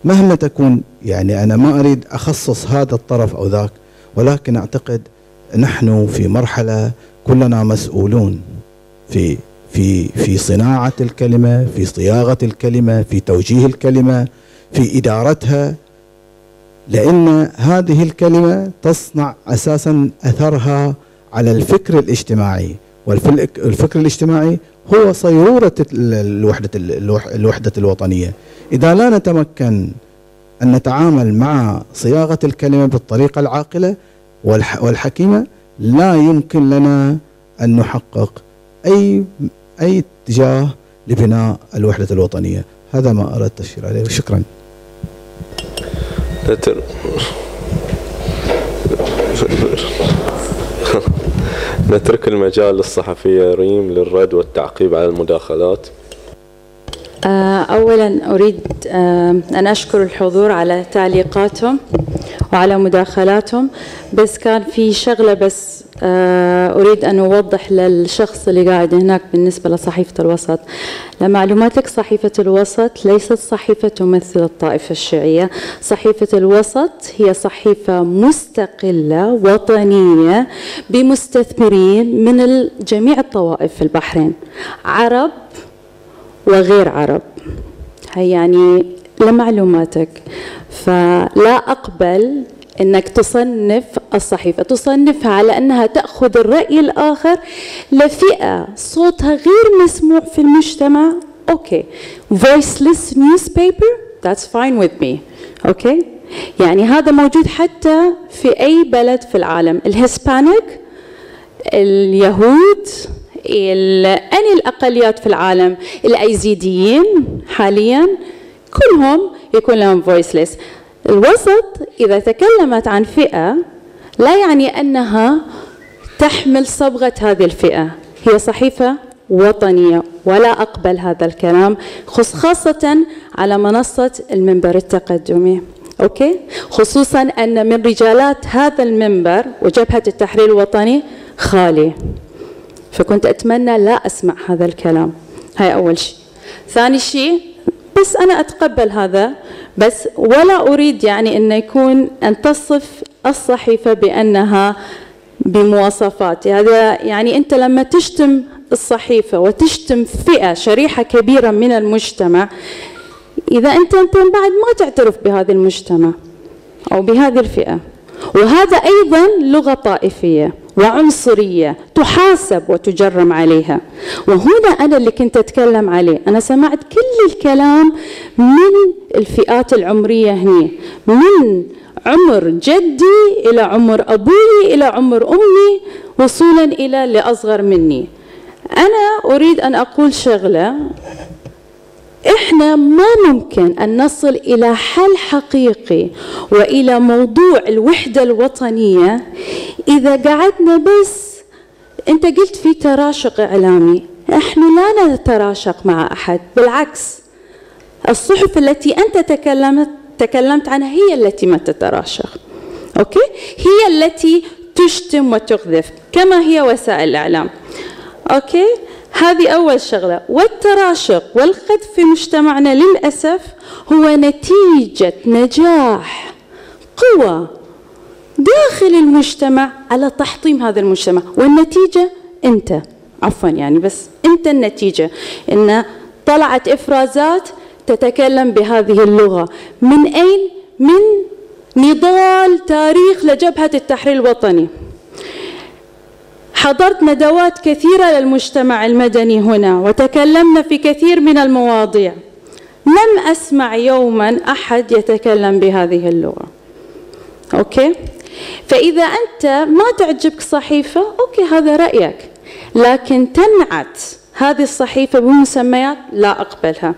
مهما تكون يعني أنا ما أريد أخصص هذا الطرف أو ذاك ولكن أعتقد نحن في مرحلة كلنا مسؤولون في في في صناعة الكلمة في صياغة الكلمة في توجيه الكلمة في إدارتها لأن هذه الكلمة تصنع أساسا أثرها على الفكر الاجتماعي. والفكر الاجتماعي هو صيرورة ال- الوحدة الوح- الوحدة الوطنية. إذا لا نتمكن أن نتعامل مع صياغة الكلمة بالطريقة العاقلة والح- والحكيمة لا يمكن لنا أن نحقق أي أي اتجاه لبناء الوحدة الوطنية. هذا ما أردت اشير عليه. شكرا. نتر... نترك المجال للصحفية ريم للرد والتعقيب على المداخلات. أولا أريد آه، أن أشكر الحضور على تعليقاتهم وعلى مداخلاتهم بس كان في شغلة بس آه، أريد أن أوضح للشخص اللي قاعد هناك بالنسبة لصحيفة الوسط. لمعلوماتك صحيفة الوسط ليست صحيفة تمثل الطائفة الشيعية. صحيفة الوسط هي صحيفة مستقلة وطنية بمستثمرين من جميع الطوائف في البحرين. عرب وغير عرب. هي يعني لمعلوماتك. فلا أقبل أنك تصنف الصحيفة. تصنفها على أنها تأخذ الرأي الآخر لفئة. صوتها غير مسموع في المجتمع. okay. Voiceless newspaper. That's fine with me. Okay. يعني هذا موجود حتى في أي بلد في العالم. ال Hispanic اليهود أني الأقليات في العالم الأيزيديين حاليا كلهم يكون لهم voiceless الوسط إذا تكلمت عن فئة لا يعني أنها تحمل صبغة هذه الفئة. هي صحيفة وطنية ولا أقبل هذا الكلام خاصة على منصة المنبر التقدمي. okay؟ خصوصا أن من رجالات هذا المنبر وجبهة التحرير الوطني خالي. فكنت أتمنى لا أسمع هذا الكلام. هاي أول شيء. ثاني شيء بس أنا أتقبل هذا بس ولا أريد يعني أن يكون أن تصف الصحيفة بأنها بمواصفات. هذا يعني أنت لما تشتم الصحيفة وتشتم فئة شريحة كبيرة من المجتمع إذا أنت أنت بعد ما تعترف بهذا المجتمع أو بهذه الفئة. وهذا أيضا لغة طائفية. وعنصرية تحاسب وتجرم عليها. وهنا أنا اللي كنت أتكلم عليه. أنا سمعت كل الكلام من الفئات العمرية هنا من عمر جدي إلى عمر أبوي إلى عمر أمي وصولا إلى لأصغر مني. أنا أريد أن أقول شغلة إحنا ما ممكن أن نصل إلى حل حقيقي وإلى موضوع الوحدة الوطنية إذا قعدنا بس. أنت قلت في تراشق إعلامي إحنا لا نتراشق مع أحد بالعكس. الصحف التي أنت تكلمت تكلمت عنها هي التي ما تتراشق أوكي؟ هي التي تشتم وتقذف كما هي وسائل الإعلام أوكي؟ هذه أول شغلة. والتراشق والقذف في مجتمعنا للأسف هو نتيجة نجاح قوى داخل المجتمع على تحطيم هذا المجتمع. والنتيجة أنت. عفوا يعني بس أنت النتيجة. إن طلعت إفرازات تتكلم بهذه اللغة. من أين؟ من نضال تاريخ لجبهة التحرير الوطني. حضرت ندوات كثيرة للمجتمع المدني هنا وتكلمنا في كثير من المواضيع. لم أسمع يوما أحد يتكلم بهذه اللغة. okay؟ فإذا أنت ما تعجبك صحيفة okay هذا رأيك. لكن تنعت هذه الصحيفة بمسميات لا أقبلها.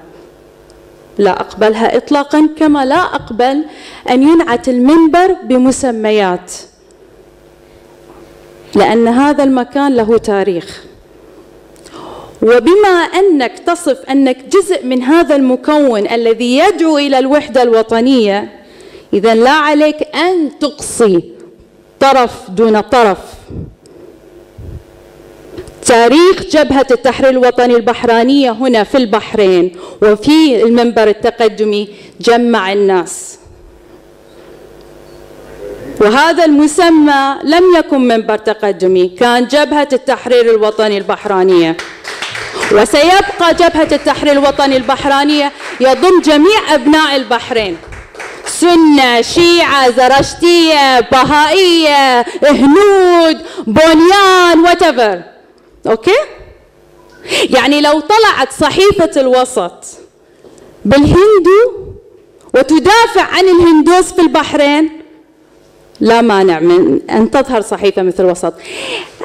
لا أقبلها إطلاقا كما لا أقبل أن ينعت المنبر بمسميات لأن هذا المكان له تاريخ. وبما أنك تصف أنك جزء من هذا المكون الذي يدعو إلى الوحدة الوطنية إذا لا عليك أن تقصي طرف دون طرف. تاريخ جبهة التحرير الوطني البحرانية هنا في البحرين وفي المنبر التقدمي جمع الناس. وهذا المسمى لم يكن منبر تقدمي كان جبهة التحرير الوطني البحرانية. وسيبقى جبهة التحرير الوطني البحرانية يضم جميع أبناء البحرين. سنة شيعة زرشتية بهائية هنود بنيان whatever okay؟ يعني لو طلعت صحيفة الوسط بالهندو وتدافع عن الهندوس في البحرين لا مانع من أن تظهر صحيفة مثل الوسط.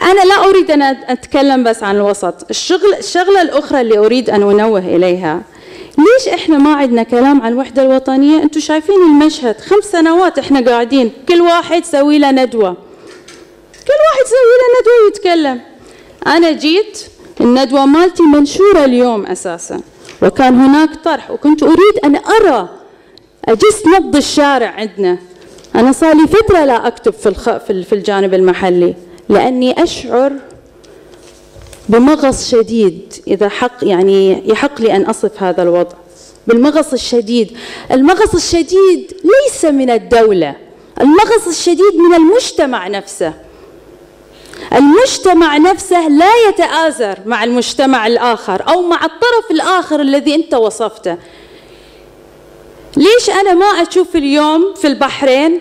أنا لا أريد أن أتكلم بس عن الوسط. الشغل الشغلة الأخرى اللي أريد أن أنوه إليها. ليش إحنا ما عندنا كلام عن الوحدة الوطنية؟ أنتم شايفين المشهد. خمس سنوات إحنا قاعدين. كل واحد سوي له ندوة. كل واحد سوي له ندوة ويتكلم. أنا جيت الندوة مالتي منشورة اليوم أساسا. وكان هناك طرح وكنت أريد أن أرى اجس نبض الشارع عندنا. أنا صار لي فترة لا أكتب في الخ... في الجانب المحلي لأني أشعر بمغص شديد إذا حق يعني يحق لي أن أصف هذا الوضع. بالمغص الشديد. المغص الشديد ليس من الدولة. المغص الشديد من المجتمع نفسه. المجتمع نفسه لا يتآزر مع المجتمع الآخر أو مع الطرف الآخر الذي أنت وصفته. ليش أنا ما أشوف اليوم في البحرين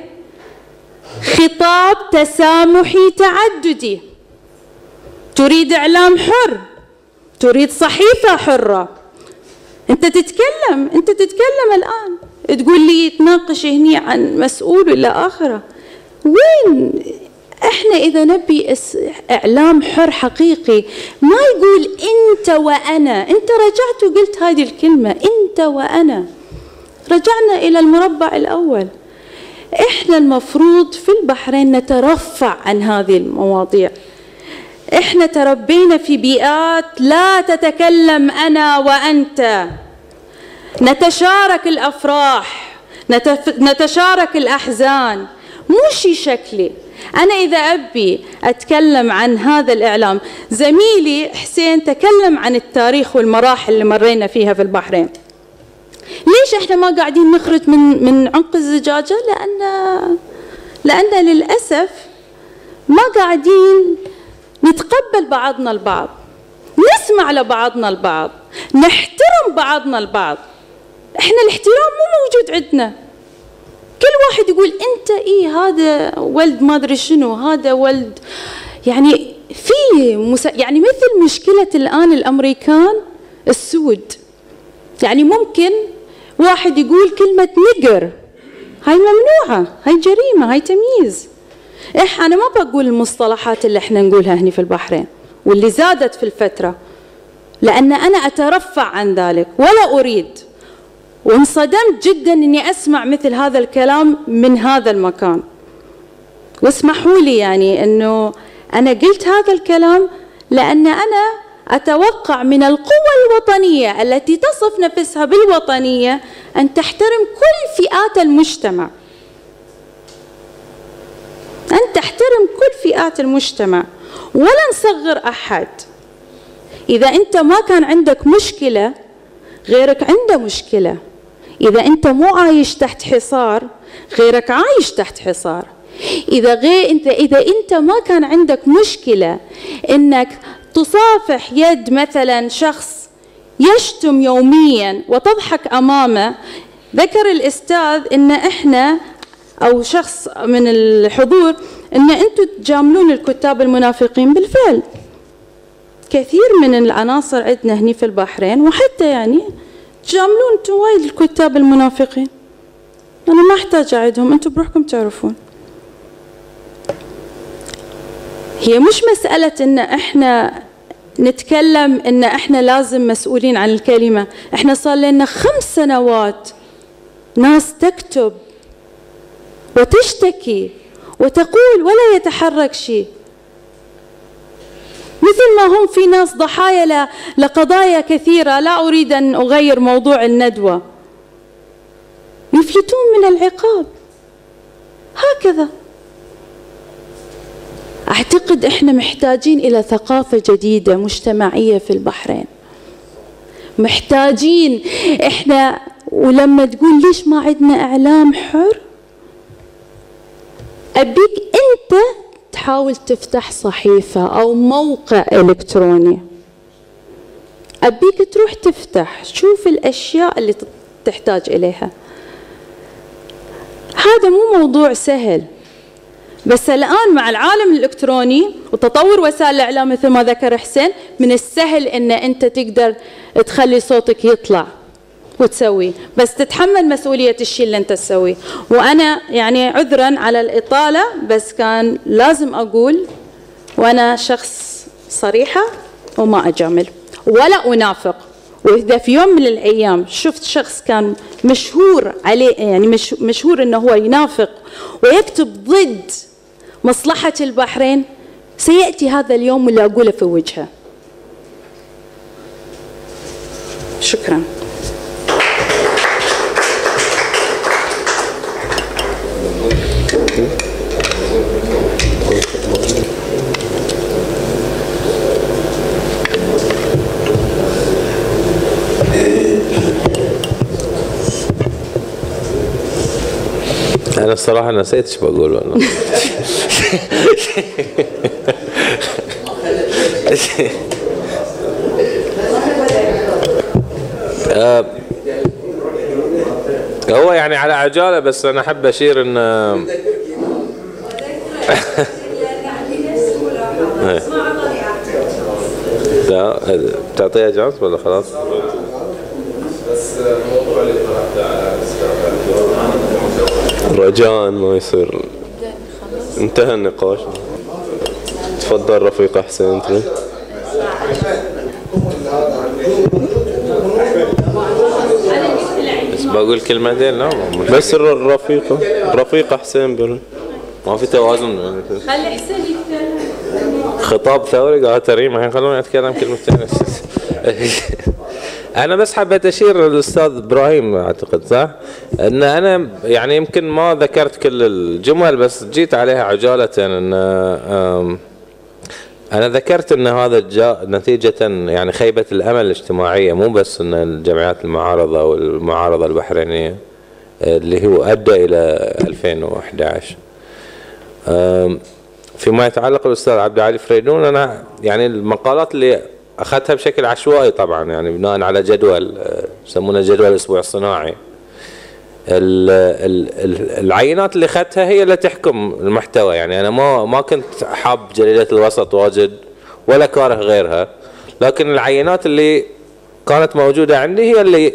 خطاب تسامحي تعددي؟ تريد إعلام حر تريد صحيفة حرة. أنت تتكلم أنت تتكلم الآن. تقول لي تناقش هني عن مسؤول ولا آخرة. وين؟ إحنا إذا نبي إعلام حر حقيقي ما يقول أنت وأنا. أنت رجعت وقلت هذه الكلمة أنت وأنا. رجعنا إلى المربع الأول. إحنا المفروض في البحرين نترفع عن هذه المواضيع. إحنا تربينا في بيئات لا تتكلم أنا وأنت. نتشارك الأفراح نتشارك الأحزان. مو شي شكلي. أنا إذا أبي أتكلم عن هذا الإعلام زميلي حسين تكلم عن التاريخ والمراحل اللي مرينا فيها في البحرين. ليش إحنا ما قاعدين نخرج من من عنق الزجاجة؟ لأن لأن للأسف ما قاعدين نتقبل بعضنا البعض. نسمع لبعضنا البعض. نحترم بعضنا البعض. إحنا الاحترام مو موجود عندنا. كل واحد يقول أنت إيه هذا ولد ما أدري شنو هذا ولد. يعني في مس... يعني مثل مشكلة الآن الأمريكان السود. يعني ممكن واحد يقول كلمة نقر. هاي ممنوعة هاي جريمة هاي تمييز. إح أنا ما بقول المصطلحات اللي إحنا نقولها هنا في البحرين واللي زادت في الفترة لأن أنا أترفع عن ذلك ولا أريد. وانصدمت جدا أني أسمع مثل هذا الكلام من هذا المكان. واسمحوا لي يعني أنه أنا قلت هذا الكلام لأن أنا أتوقع من القوى الوطنية التي تصف نفسها بالوطنية أن تحترم كل فئات المجتمع. أن تحترم كل فئات المجتمع. ولا نصغر أحد. إذا أنت ما كان عندك مشكلة غيرك عنده مشكلة. إذا أنت مو عايش تحت حصار غيرك عايش تحت حصار. إذا غير أنت إذا أنت ما كان عندك مشكلة إنك تصافح يد مثلا شخص يشتم يوميا وتضحك أمامه ذكر الأستاذ إن إحنا أو شخص من الحضور إن أنتم تجاملون الكتاب المنافقين بالفعل. كثير من العناصر عندنا هني في البحرين وحتى يعني تجاملون أنتم وايد الكتاب المنافقين. أنا ما أحتاج اعدهم أنتم بروحكم تعرفون. هي مش مسألة إن إحنا نتكلم إن إحنا لازم مسؤولين عن الكلمة. إحنا صار لنا خمس سنوات ناس تكتب وتشتكي وتقول ولا يتحرك شيء. مثل ما هم في ناس ضحايا لقضايا كثيرة. لا أريد أن أغير موضوع الندوة. يفلتون من العقاب. هكذا. أعتقد إحنا محتاجين إلى ثقافة جديدة مجتمعية في البحرين. محتاجين إحنا ولما تقول ليش ما عندنا إعلام حر؟ أبيك أنت تحاول تفتح صحيفة أو موقع إلكتروني. أبيك تروح تفتح شوف الأشياء اللي تحتاج إليها. هذا مو موضوع سهل. بس الآن مع العالم الإلكتروني وتطور وسائل الإعلام مثل ما ذكر حسين من السهل أن أنت تقدر تخلي صوتك يطلع وتسوي. بس تتحمل مسؤولية الشيء اللي أنت تسويه. وأنا يعني عذرا على الإطالة بس كان لازم أقول وأنا شخص صريحة وما أجامل ولا أنافق. وإذا في يوم من الأيام شفت شخص كان مشهور عليه يعني مش مشهور إنه هو ينافق ويكتب ضد مصلحة البحرين. سيأتي هذا اليوم واللي أقوله في وجهه. شكرا. أنا الصراحة نسيت إيش بقول آه، *laughs* هو يعني على عجالة بس أنا أحب أشير إن إيه. *laughs* لا تعطيها جانس ولا خلاص؟ بس الموضوع اللي طرحته رجاء ما يصير. انتهى النقاش. تفضل رفيق حسين تريد بس بقول كلمتين لا بس الرفيقة الرفيقة حسين بر ما في توازن خلي حسين خطاب ثوري قال تريم الحين خلوني اتكلم كلمتين. *laughs* أنا بس حبيت أشير الاستاذ إبراهيم أعتقد صح؟ إن أنا يعني يمكن ما ذكرت كل الجمل بس جيت عليها عجالة إن أنا ذكرت إن هذا جاء نتيجة يعني خيبة الأمل الاجتماعية مو بس إن الجمعيات المعارضة والمعارضة البحرينية اللي هو أدى إلى 2011 أم، فيما يتعلق بالأستاذ عبد العالي فريدون أنا يعني المقالات اللي أخذتها بشكل عشوائي طبعا يعني بناء على جدول آه، يسمونه جدول الأسبوع الصناعي. ال- ال- ال- العينات اللي أخذتها هي اللي تحكم المحتوى يعني أنا ما ما كنت حاب جريدة الوسط واجد ولا كاره غيرها لكن العينات اللي كانت موجودة عندي هي اللي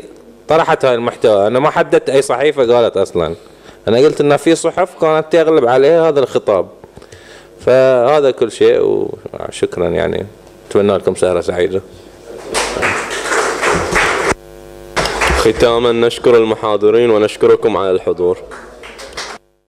طرحت هاي المحتوى. أنا ما حددت أي صحيفة قالت أصلا. أنا قلت إن في صحف كانت تغلب عليها هذا الخطاب. فهذا كل شيء وشكرا يعني. اتمنى لكم سهرة سعيدة. ختاما نشكر المحاضرين ونشكركم على الحضور.